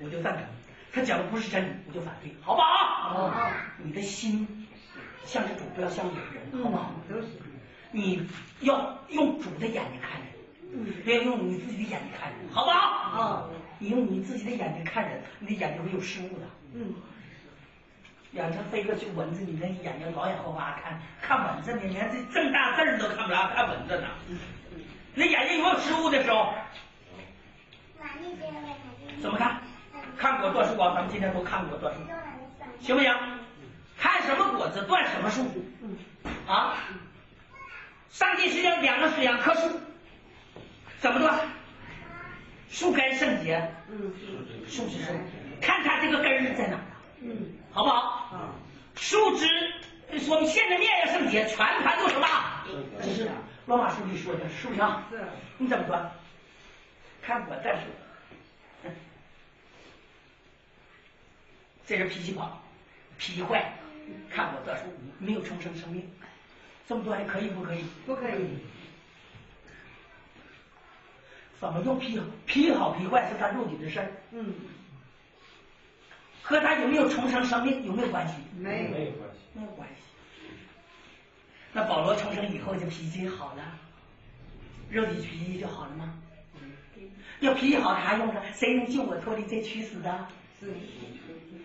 我就赞成。他讲的不是真理，我就反对，好不好？好。你的心向着主，不要向着人，好不好？你要用主的眼睛看人，不要用你自己的眼睛看人，好不好？好。你用你自己的眼睛看人，你的眼睛会有失误的。嗯。眼睛飞过去蚊子，你那眼睛老眼花花看看蚊子，你连这这么大字儿都看不着，看蚊子呢。那眼睛有没有失误的时候？怎么看？看果断树啊！咱们今天都看果断树，行不行？看什么果子断什么树？啊？上帝是要两个是两棵树，怎么断？树根圣洁，树枝圣看它这个根儿在哪儿嗯，好不好？树枝我们现在面要圣洁，全盘都什么？这是老马书记说的，是不是啊？是。你怎么说？看我再说。这人脾气不好，脾气坏，看我再说，没有重生生命，这么多还可以不可以？不可以。怎么用脾脾好脾坏是他肉体的事儿。嗯。和他有没有重生生命有没有关系？没有没有关系。没有关系。那保罗重生以后就脾气好了，肉体脾气就好了吗？要脾气好啥用呢？谁能救我脱离这屈死的？是。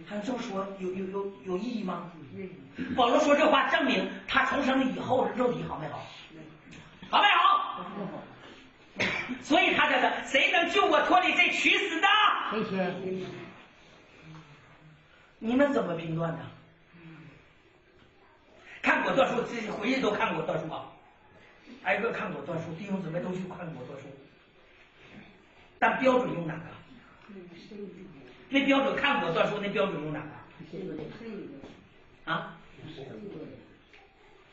还这么说有有有有意义吗？保罗说这话证明他重生了以后肉体好没好？好没好？[laughs] 所以他这个谁能救我脱离这屈死的？你们怎么评断的？看果断书，自己回去都看果断书啊，挨个看果断书，弟兄姊妹都去看果断书。但标准用哪个？那标准看果断书，那标准用哪个？啊？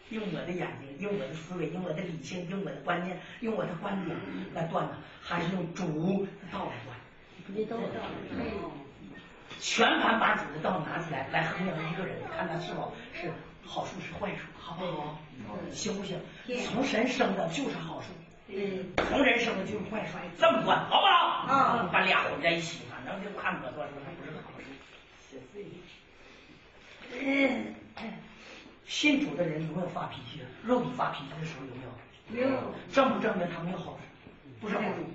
用我的眼睛，用我的思维，用我的理性，用我的观念，用我的观点来断呢，还是用主道来断？你都全盘把主的道拿出来，来衡量一个人，看他是否是好处是坏处，好不好？行不行？从神生的就是好树，从人生的就是坏处，这么管好不好？啊把俩混在一起，反正就看我断说他不是个好树。嗯，信主的人有没有发脾气？肉体发脾气的时候有没有？没有证不证明他没有好处？不是好处。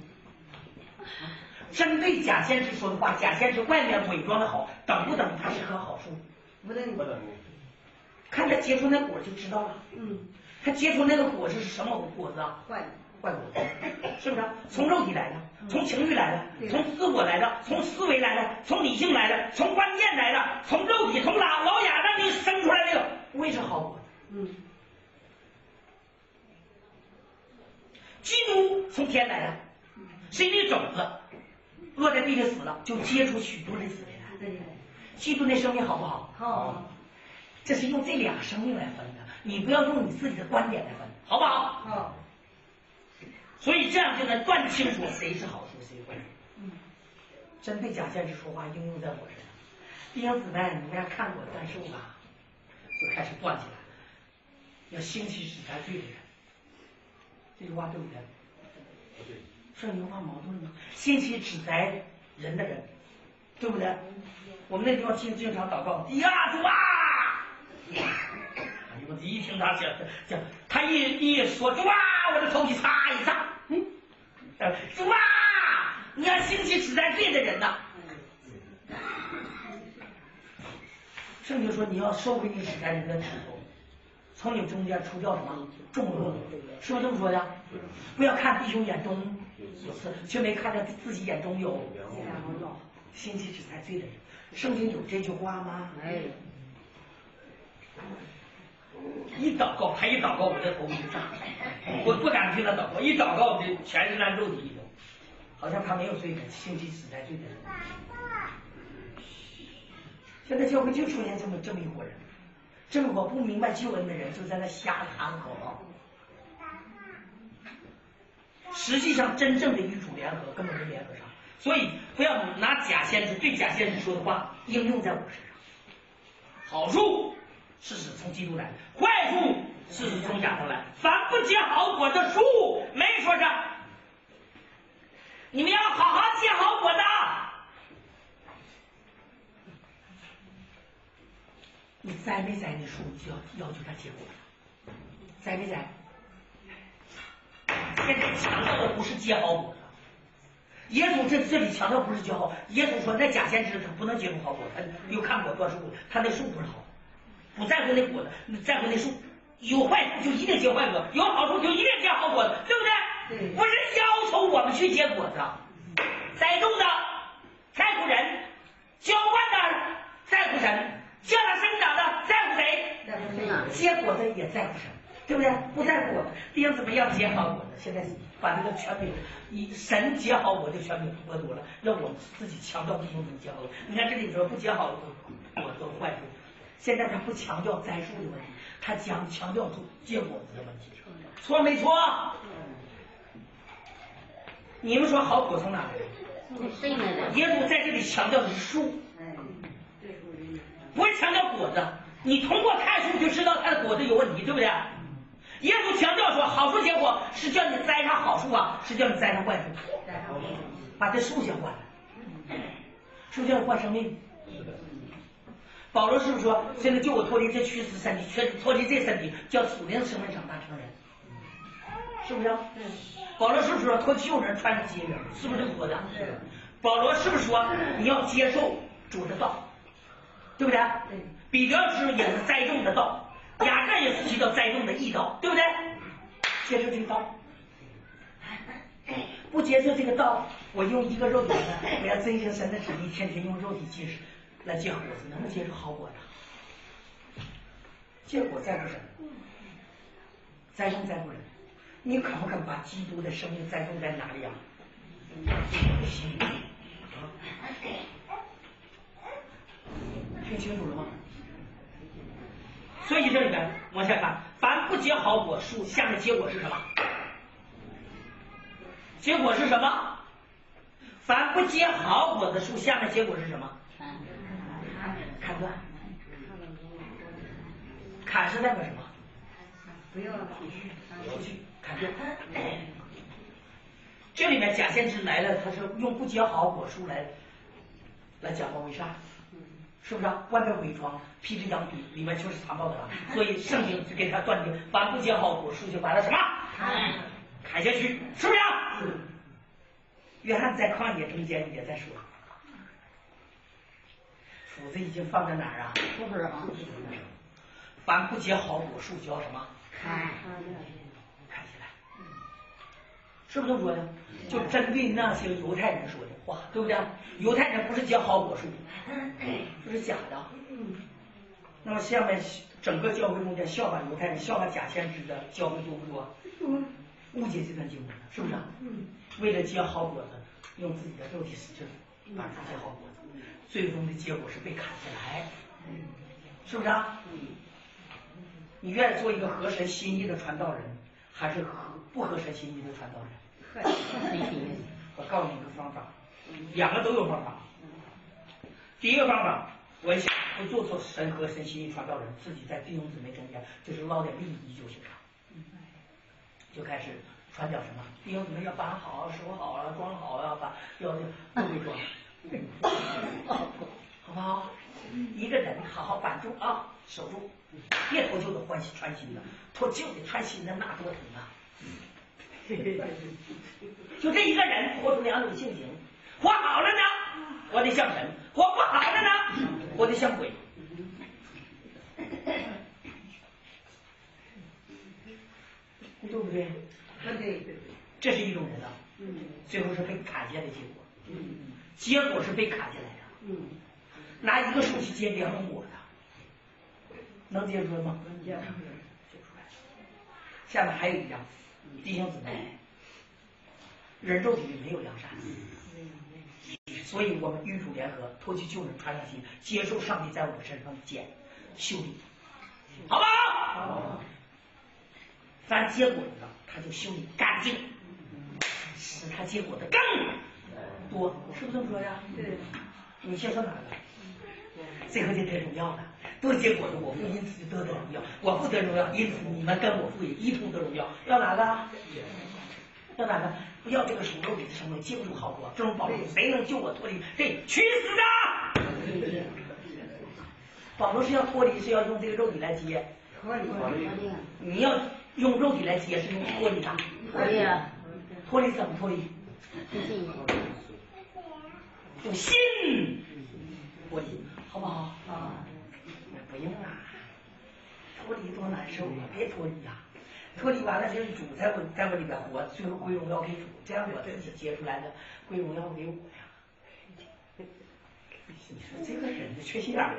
针对贾先生说的话，贾先生外面伪装的好，等不等他是棵好树？不等不等于看他结出那果就知道了。嗯，他结出那个果是什么果子啊？坏的，坏果子，是不是？从肉体来的，从情绪来的，从自我来的，从思维来的，从理性来的，从观念来的，从肉体，从老老亚当里生出来那个不会是好果子。嗯，基督从天来的，是一粒种子，落在地里死了，就接出许多的子来。对，基督那生命好不好？好，这是用这俩生命来分的，你不要用你自己的观点来分，好不好？好，所以这样就能断清楚谁是好书，谁是坏树。嗯，针对假先知说话应用在我身上。弟兄姊妹，你们要看过断树吧，就开始断起来，要兴起使才对的人。这句话对不对？不对，这有话矛盾吗？兴起指摘人的人，对不对？我们那地方经经常祷告，呀主啊！哎呦，我一听他讲讲，他一一说主啊，我的头皮擦一擦，嗯，呃主啊，你要兴起指摘对的人呐。圣经说你要收回你指摘人的指头，从你中间除掉什么众恶，是不是这么说的？不要看弟兄眼中有刺，却没看到自己眼中有心气指才罪的人。圣经有这句话吗？哎，一祷告，他一祷告，我这头就炸，[laughs] 我不敢听他祷告，一祷告我就全是烂肉体里头，好像他没有罪的，心气指才罪的人。现在教会就出现这么这么一伙人，这么伙不明白救恩的人就在那瞎喊口号。实际上，真正的与主联合根本没联合上，所以不要拿假先知对假先知说的话应用在我身上。好处是指从基督来，坏处是指从亚当来。凡不结好果的树，没说是。你们要好好结好果子。你栽没栽那树，就要要求它结果子，栽没栽？现在强调的不是结好果子，耶稣这这里强调不是结好，耶稣说那假先知他不能结出好果，他又看果断树，他那树不是好，不在乎那果子，在乎那树，有坏树就一定结坏果，有好处就一定结好果子，对不对？对不是要求我们去结果子，栽种的在乎人，浇灌的在乎神，叫它生长的在乎谁？在乎谁啊？结果子也在乎谁，对不对？不在乎我们，弟兄姊妹要结好果子。现在把这个权柄，以神结好我的权柄剥夺了，让我们自己强调弟兄怎么结好果。你看这里说不结好果子坏处，现在他不强调栽树的问题，他讲强调结果子的问题，错没错？你们说好果从哪来？的？耶稣在这里强调的是树，哎，不是强调果子。你通过看书就知道它的果子有问题，对不对？耶稣强调说，好树结果是叫你栽上好树啊，是叫你栽上坏树，把这树先换了，是不是要换生命？保罗是不是说，现在救我脱离这虚死身体，脱脱离这身体，叫属灵的生命长大成人？是不是？保罗是不是说脱旧人穿上新人？是不是这么说的？保罗是不是说你要接受主的道，对不对？彼得是也是栽种的道，[laughs] 雅各也是提到栽种的义道，对不对？接受这个道，[laughs] 不接受这个道，我用一个肉体呢，我要遵行神的旨意，天天用肉体进食，来结果子，能不能结出好果子？结果在乎人，栽种在乎人。你肯不肯把基督的生命栽种在哪里呀？心里啊，[laughs] 听清楚了吗？所以这里面往下看，凡不结好果树，下面结果是什么？结果是什么？凡不结好果的树，下面结果是什么？砍断。砍是代表什么？不要出去砍断。这里面假先知来了，他是用不结好果树来来假冒伪善，是不是啊？外面伪装，披着羊皮，里面却是残暴的。[laughs] 所以圣经就给他断定，凡不结好果树，就把他什么砍砍下去，是不是啊？约翰在旷野中间也在说，斧子已经放在哪儿啊？不是啊，凡不结好果树就要什么？砍砍起来，是不是这么说的？就针对那些犹太人说的话，对不对？犹太人不是结好果树，[clears throat] 这是假的。那么下面整个教会中间效法犹太人、效法假先知的教会多不多？误解这段经文了，是不是？为了结好果子，用自己的肉体使劲把它结好果子，最终的结果是被砍下来，是不是啊？你愿意做一个合神心意的传道人，还是合不合神心意的传道人？我告诉你一个方法，两个都有方法。第一个方法，我想不做做神和神心意传道人，自己在弟兄姊妹中间就是捞点利益就行了，就开始传点什么？弟兄姊妹要办好、守好啊、装好啊，把要都给装，好不好？一个人好好板住啊，守住，别脱旧的换新穿新的，脱旧的穿新的那多疼啊！[laughs] 就这一个人活出两种性情，活好了呢，活得像神；活不好了呢，活得像鬼。对不对？对对对，这是一种人啊，最后是被砍下的结果，结果是被砍下来的。拿一个树去结两种果子，能结出来吗？能结结出来。下面还有一样，弟兄姊妹，人肉体里没有良善，所以我们与主联合，脱去旧人，穿上新，接受上帝在我们身上的检修理，好不好？好。咱结果子，他就修理干净，使他结果的更多，是不是这么说呀？对。你先说哪个？最后就得荣耀了，多结果子，我父因此就得得荣耀，我父得荣耀，因此你们跟我父也一同得荣耀。要哪个？要哪个？不要这个属肉体的生命，结不住好果。这种保罗，谁能救我脱离这去死的？保罗是要脱离，是要用这个肉体来接。脱离脱离你要用肉体来接，是用脱离它。脱离啊，脱离怎么脱离？用心脱离，好不好？啊，不用啊，脱离多难受啊！别脱离呀、脱离完了就是主在我在我里边活，最后归荣耀给主，这样我自己结出来的归荣耀给我呀。你说这个人的缺心眼儿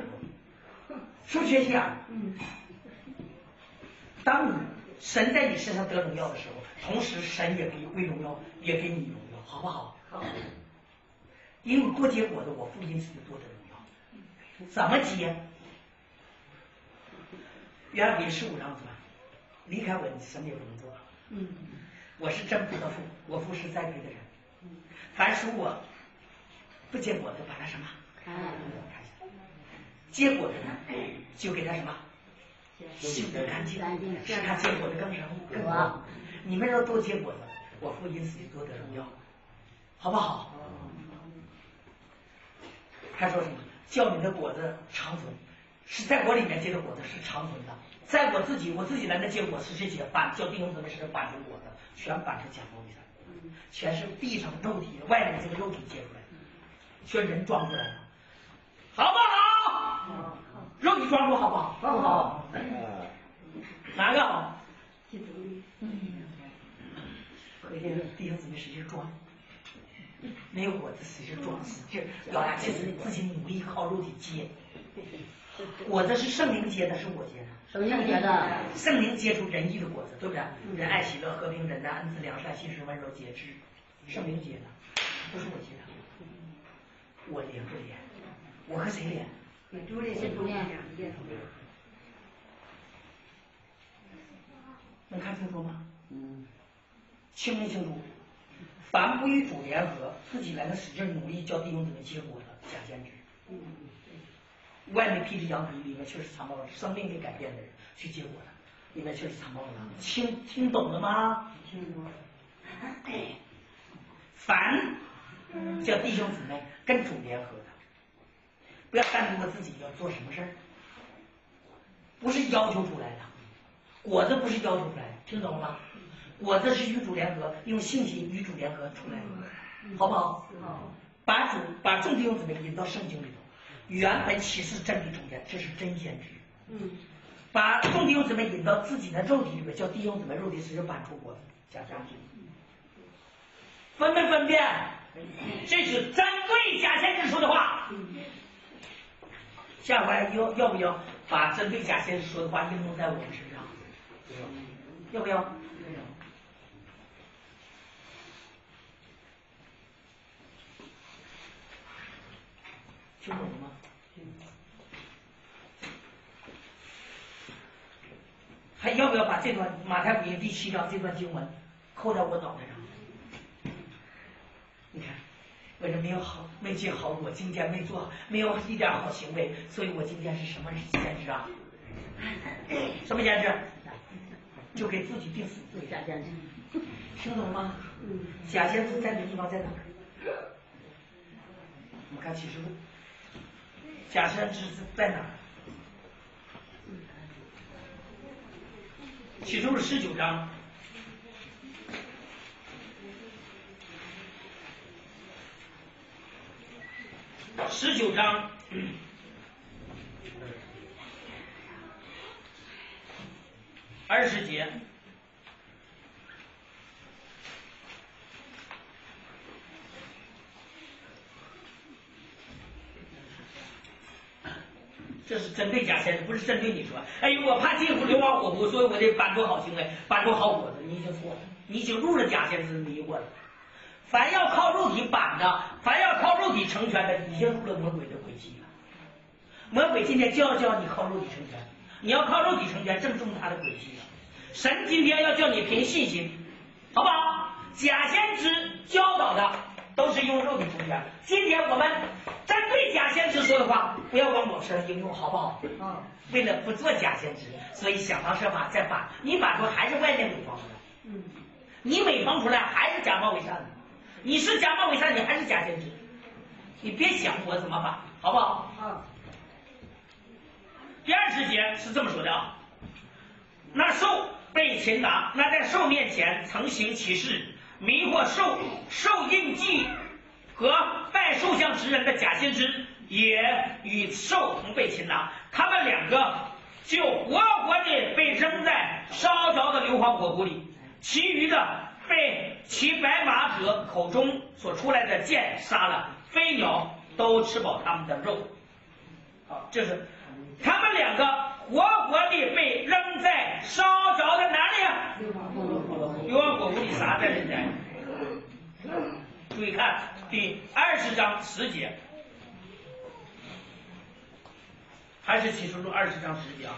不？是不缺心眼儿？嗯，当你神在你身上得荣耀的时候，同时神也给你归荣耀，也给你荣耀，好不好？好，因为多结果子，我父因此就多得荣耀。怎么结？约翰福音十五章说：“离开我，你什么也不能做。嗯，我是真不得父，我父是栽培的人。凡属我不结果的，把他什么？看。结果的呢，就给他什么？修得干净，使他结果的更深更多。你们要多结果子，我父因此就多得荣耀，好不好？他说什么？叫你的果子长存，是在我里面结的果子是长存的，在我自己我自己来的结果是这些板叫弟兄姊妹是板成果子，全板成假冒伪善，全是地上肉体外面这个肉体结出来的，全人装出来的，好不好？肉体装出好不好？好好，哪个好？回去弟兄姊妹使劲装，没有果子使劲装使劲咬牙切齿，自己努力靠肉体结。果子是圣灵结的，是我结的。圣灵结的，圣灵结出仁义的果子，对不对？仁爱、喜乐、和平、忍耐、恩慈、良善、信实、温柔、节制，圣灵结的，不是我结的。我连不连？我和谁连？主连是主连。能看清楚吗？嗯。清没清楚？凡不与主联合，自己来那使劲努力叫弟兄姊妹结果的假先知。嗯。外面披着羊皮，里面却是藏包生命给改变的人去结果的，里面却是藏包的。听听懂了吗？听懂了。凡叫弟兄姊妹跟主联合的，不要单独我自己要做什么事儿，不是要求出来的，果子不是要求出来的，听懂了吗？果子是与主联合，用信心与主联合出来的，好不好？好。把主把众弟兄姊妹引到圣经里头。原本启示真理中间，这是真先知。嗯，把众弟兄姊妹引到自己的肉体里面，叫弟兄姊妹肉体使人搬出国假先知。分没分辨？这是针对假先知说的话。下回要要不要把针对假先知说的话应用在我们身上？要不要？听懂了吗？还要不要把这段马太福音第七章这段经文扣在我脑袋上？你看，为了没有好没结好果，今天没做，没有一点好行为，所以我今天是什么先知啊？什么先知？就给自己定死罪，假先知。听懂了吗？嗯。假先知在的地方在哪？我们看启示录，假先知在哪？启示录十九章，十九章二十节，这是针对假先知，不是针对你说。哎呦，我怕进入流亡火湖，所以我得搬出好行为，搬出好果子。你已经错了，你已经入了假先知迷惑了。凡要靠肉体扳的，凡要靠肉体成全的，已经入了魔鬼的诡计了。魔鬼今天就要叫你靠肉体成全，你要靠肉体成全，正中他的诡计了。神今天要叫你凭信心，好不好？假先知教导的都是用肉体成全。今天我们针对假先知说的话，不要往我身上应用，好不好？嗯。为了不做假先知，所以想方设法再把你把出还是外面伪装出来。嗯。你伪装出来还是假冒伪善的，你是假冒伪善，你还是假先知。你别想我怎么办，好不好？嗯。第二十节是这么说的啊，那兽被擒拿，那在兽面前曾行其事，迷惑兽兽印记和拜兽像之人的假先知，也与兽同被擒拿，他们两个就活活的被扔在烧着的硫磺火湖里，其余的被骑白马者口中所出来的箭杀了，飞鸟都吃饱他们的肉。好，这是。他们两个活活的被扔在烧着的哪里硫磺火湖里撒在人间。注意看第二十章十节，还是启示录二十章十节啊？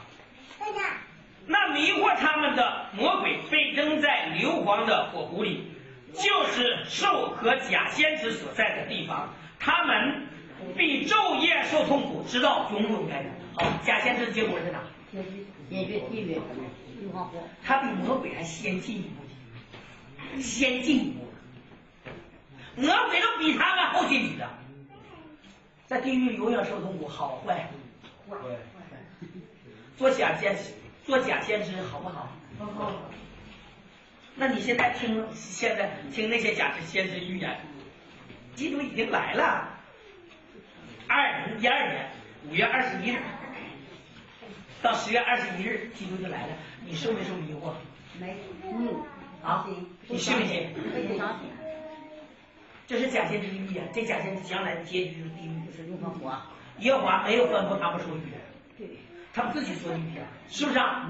那迷惑他们的魔鬼被扔在硫磺的火湖里，就是兽和假先知所在的地方，他们必昼夜受痛苦，直到永永远远。好，假先知的结果在哪？灭绝地狱，他比魔鬼还先进一步，先进一步。魔鬼都比他们后进去的，在地狱永远受痛苦，好坏？坏。做假先知，做假先知好不好？好。那你现在听，现在听那些假先知预言，基督已经来了，二零一二年五月二十一日。到十月二十一日，基督就来了。你受没受迷惑？没，嗯，啊，你信不信？这是假先知的预言，这假先知将来的结局就是地狱，就是永恒火，耶和华没有吩咐他们说预言，对，他们自己说预言，是不是啊？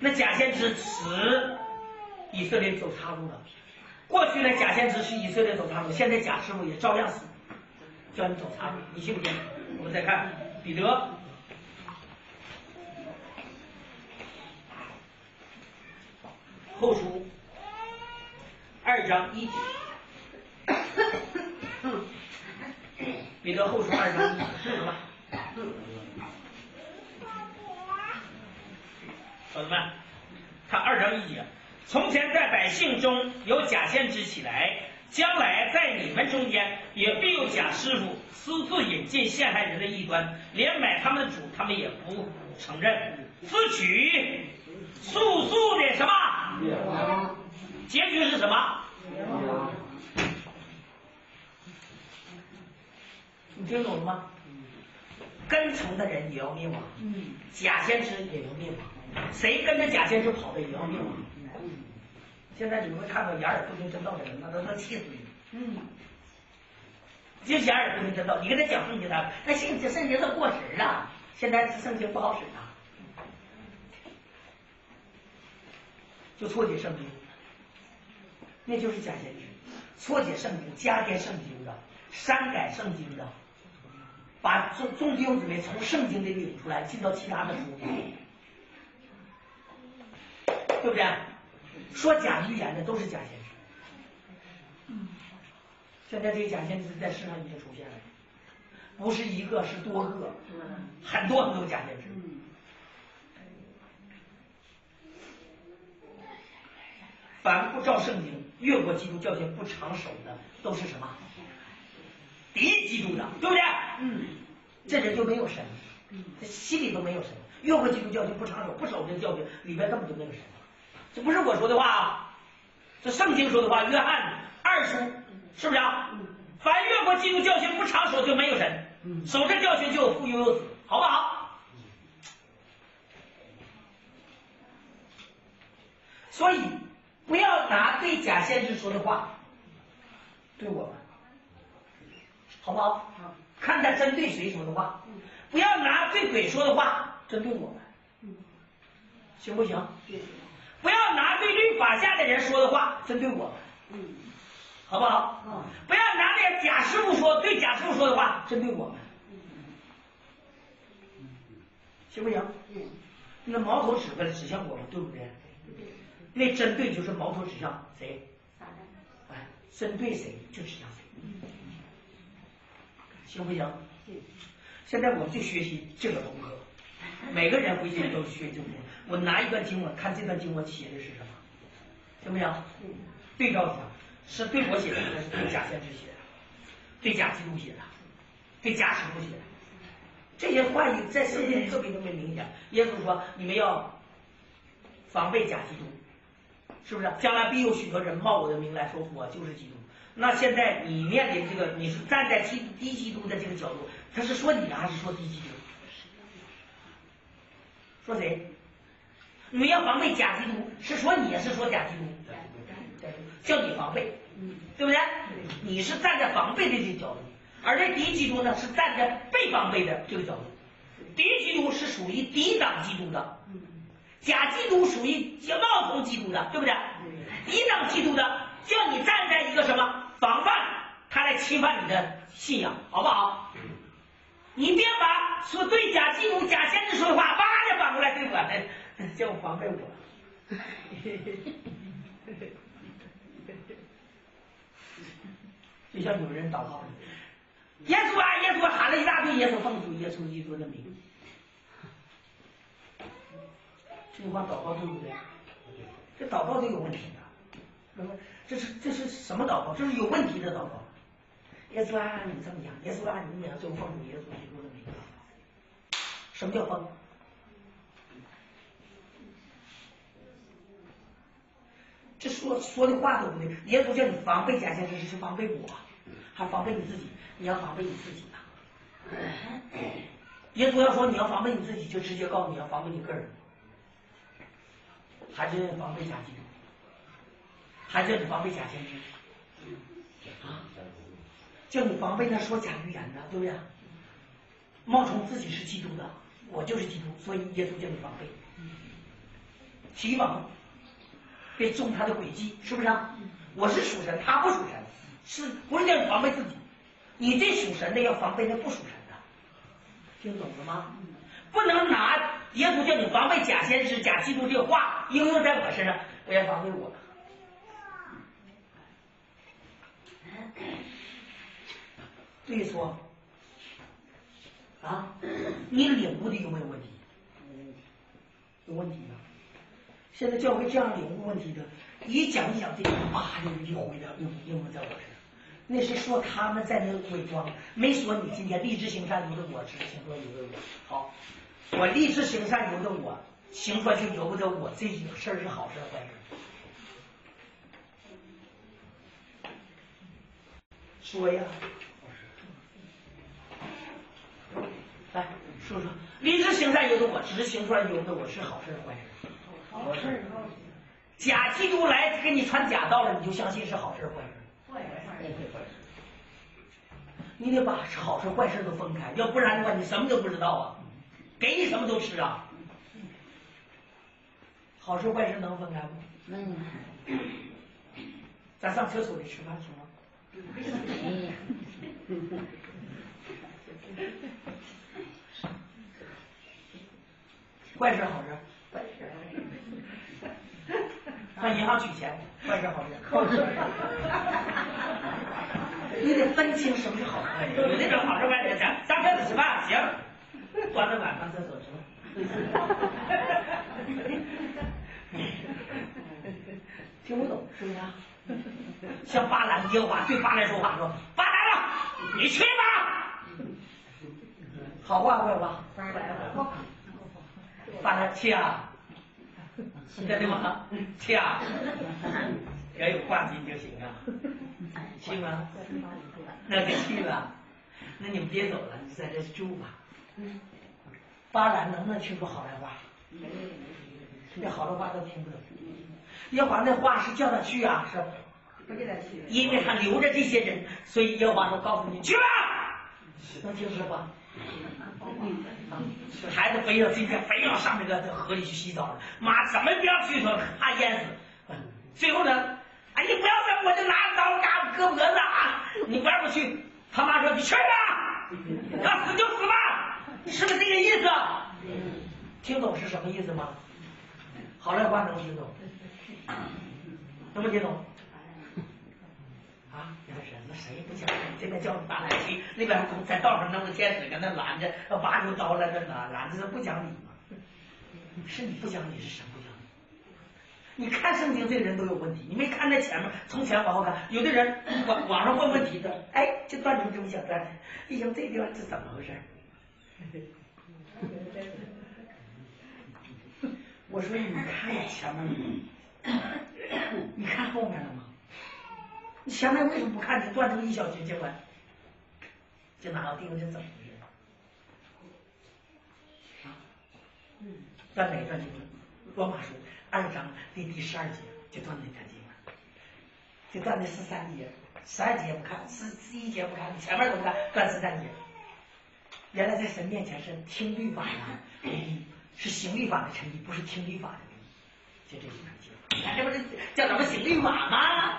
那假先知使以色列走岔路了。过去呢，假先知是以色列走岔路，现在假师傅也照样死，叫你走岔路，你信不信？我们再看彼得后书二章一节，彼得后书二章一节是什么？朋友们，看二章一节，从前在百姓中有假先知起来，将来在你们中间也必有假师傅私自引进陷害人的异端，连买他们的主他们也不承认，自取速速的什么？结局是什么？你听懂了吗？跟从的人也要灭亡，嗯，假先知也要灭亡，谁跟着假先知跑的也要灭亡。现在你们会看到掩耳不听真道的人，那都能气死你。嗯，就掩耳不听真道，你跟他讲圣经，他那圣经圣经都过时了，现在圣经不好使了，就错解圣经，那就是假先知，错解圣经、加添圣经的、删改圣经的，把众众弟兄姊妹从圣经里领出来，进到其他的书里，对不对？说假预言的都是假先知。现在这个假先知在世上已经出现了，不是一个，是多个，很多很多假先知。嗯，凡不照圣经、越过基督教训不长守的，都是什么？敌基督的，对不对？嗯，这人就没有神，他心里都没有神。越过基督教训不长守、不守这个教训，里边根本就没有神。这不是我说的话啊，这圣经说的话。约翰二书是不是啊？凡越过基督教训不长守，就没有神。守这教训就有父又有子，好不好？所以不要拿对贾先生说的话对我们，好不好？好，看他针对谁说的话，不要拿对鬼说的话针对我们，嗯，行不行？对，不要拿对律法下的人说的话针对我们，嗯，好不好？好，不要拿那个假师傅说对贾师傅说的话针对我们，行不行？嗯，那矛头指的指向我们，对不对？那针对就是矛头指向谁？哎，针对谁就指向谁，行不行？现在我们就学习这个功课，每个人回去都学这个。我拿一段经文，看这段经文写的是什么，行不行？嗯，对照一下，是对我写的，还是对假先知写的？对假基督写的？对假师傅写的？这些话语在圣经里特别特别明显。耶稣说：“你们要防备假基督，是不是？将来必有许多人冒我的名来说我就是基督。”那现在你面临这个，你是站在基低基督的这个角度，他是说你还是说低基督？说谁？你们要防备假基督，是说你是说假基督？叫你防备，嗯，对不对？你是站在防备的这个角度，而这敌基督呢是站在被防备的这个角度。敌基督是属于抵挡基督的，嗯，假基督属于冒充基督的，对不对？抵挡基督的，叫你站在一个什么防范他来侵犯你的信仰，好不好？你别把说对假基督、假先知说的话，叭就反过来对我来，叫我防备我。[laughs] 就像有人祷告，耶稣啊，耶稣啊喊了一大堆耶稣奉主耶稣基督的名，这句话祷告对不对？这祷告都有问题的，那么这是这是什么祷告？这是有问题的祷告。耶稣啊，你这么讲，耶稣啊，你们要就奉主耶稣基督的名。什么叫奉？这说说的话都不对。耶稣叫你防备假先知，是防备我，还防备你自己。你要防备你自己啊。耶稣要说你要防备你自己，就直接告诉你要防备你个人，还是防备假基督，还是你防备假先知？叫你防备他说假预言的，对不对？冒充自己是基督的，我就是基督，所以耶稣叫你防备，提防，别中他的诡计，是不是啊？我是属神，他不属神，是不是叫你防备自己？你这属神的要防备那不属神的，听懂了吗？不能拿耶稣叫你防备假先知、假基督这话应用在我身上，我要防备我。[coughs] 对错啊？你领悟的有没有问题？有问题吗？现在教会这样领悟问题的，一讲一讲这个，叭就回到应应用在我身上。那是说他们在那个伪装，没说你今天立志行善由得我，只是行说由得我。好，我立志行善由得我，行说就由不得我，这个事儿是好事坏事？说呀，来说说，立志行善由得我，只是行出来由得我是好事坏事？好事假基督来给你传假道了，你就相信是好事坏事？坏事坏事。你得把好事坏事都分开，要不然的话，你什么都不知道啊，给你什么都吃啊。好事坏事能分开吗？嗯，咱上厕所里吃饭行吗？坏事好事？坏事。上银行取钱，坏事好事？好事。你得分清什么是好事。有那种好事坏事，咱上厕所吃饭行，[laughs] 端着碗上厕所去了。[laughs] 听不懂是不是啊？[laughs] 像巴兰耶和华对巴兰说话说：“巴兰了，你去吧。”好话坏话？巴兰去啊，听得懂吗？去啊，要有挂金就行啊。去吗？那就去吧。那你们别走了，你在这住吧。巴兰能不能听出好赖话？那好的话都听不懂。耶和华那话是叫他去啊，是不给他去。因为他留着这些人，所以耶和华都告诉你去吧。能听说吧？孩子非要今天非要上那个河里去洗澡了，妈怎么不要去说怕淹死。最后呢，哎你不要走，我就拿刀嘎割脖子啊！你不让我去，他妈说你去吧，要死就死吧，你是不是这个意思？听懂是什么意思吗？好赖话能听懂？能不听懂？啊，你看人那谁也不讲理，这边叫你大来去，那边在道上弄个天使搁那拦着，拔出刀来，那拦拦着不讲理吗？是你不讲理，是神不讲理？你看圣经，这人都有问题，你没看那前面，从前往后看，有的人网网上问问题的，哎，这段成这么想段，哎呦，这地方是怎么回事？[laughs] 我说你看前面吗？你看后面了吗？你前面为什么不看？你断出一小节经文，这哪个地方是怎么回事？啊？断哪段经文？罗马书二章第第十二节就断哪段经文？就断的十三节，十二节不看，十十一节不看，你前面都不看，断十三节。原来在神面前是听律法的，是行律法的诚意，不是听律法的就这一段经。这不是叫咱们行律法吗？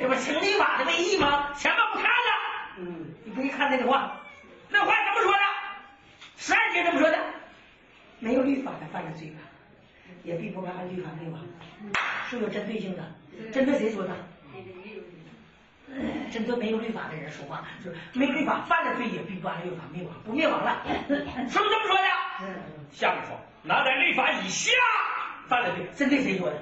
这不行律法的唯一吗？前面不看了，嗯，你不一看那句话，那话怎么说的？十二节怎么说的？没有律法的犯了罪吧，也必不该按律法对吧？是有针对性的，针对谁说的？针对没有律法的人说话，就是没律法犯了罪也必不按律法灭亡，不灭亡了，是不是这么说的？下面说，拿在律法以下犯了罪，针对谁说的？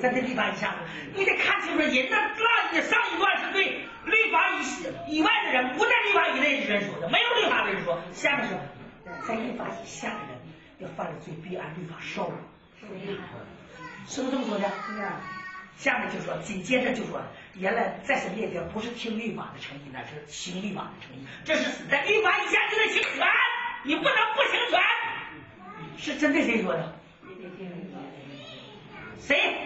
针对律法以下，你得看清楚人那那上一段是对律法以以外的人，不在律法以内的人说的，没有律法的人说，下面说，在律法以下的人要犯了罪，必按律法受。是不是这么说的？是啊。下面就说，紧接着就说，原来在神面前不是听律法的诚意，那是行律法的诚意。这是死在律法以下就得行权，你不能不行权。是针对谁说的？谁？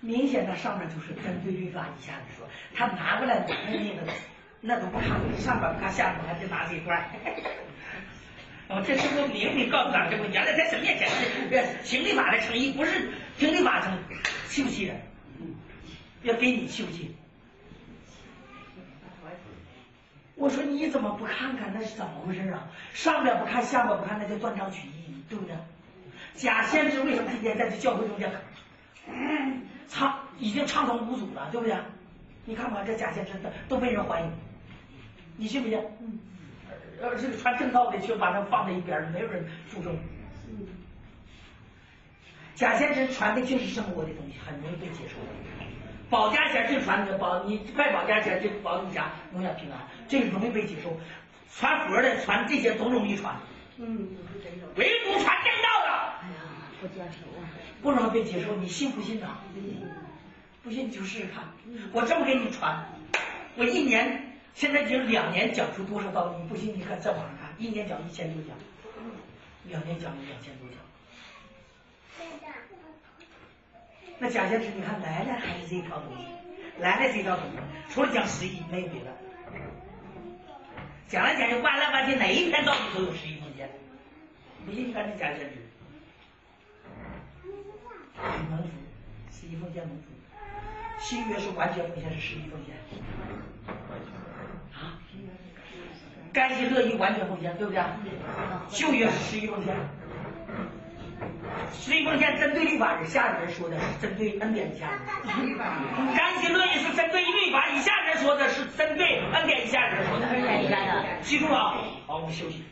明显它上面就是针对律法以下的说，他拿过来那那个那都不看，上边不看下边看，就拿这一块。哦，这是我明明告诉他这不，原来在神面前是行律法的诚意，不是凭律法成气不气人，要给你气不气？我说你怎么不看看那是怎么回事啊？上边不看下边不看，那就断章取义，对不对？假先知为什么今天在这教会中间，嗯，唱已经畅通无阻了，对不对？你看看这假先知的都被人欢迎，你信不信？嗯。呃，这个传正道的却把它放在一边没有人注重。嗯。假先生传的就是生活的东西，很容易被接受。保家仙就传的保，你拜保家仙就保你家永远平安，这个容易被接受。传佛的传这些都容易传。嗯。唯独传正道的。哎呀，不接受啊。不容易被接受，你信不信呐？不信你就试试看。我这么给你传，我一年。现在已经两年讲出多少道理？不信你看在网上看，一年讲一千多讲，两年讲两千多讲。那贾先生，你看来了还是这一套东西，来了这一套东西，除了讲十一没有别的，讲来讲去弯来弯去，哪一篇道理都有十一奉献。不信你看这贾先生，蒙福，十一奉献蒙福，新约是完全奉献是十一奉献。甘心乐意完全奉献，对不对？就约十一奉献，十一奉献针对律法人下的人说的是针对恩典以下甘心，乐意是针对律法以下的人说的是针对恩典以下的人说的，恩典以下的，记住了。好，我们休息。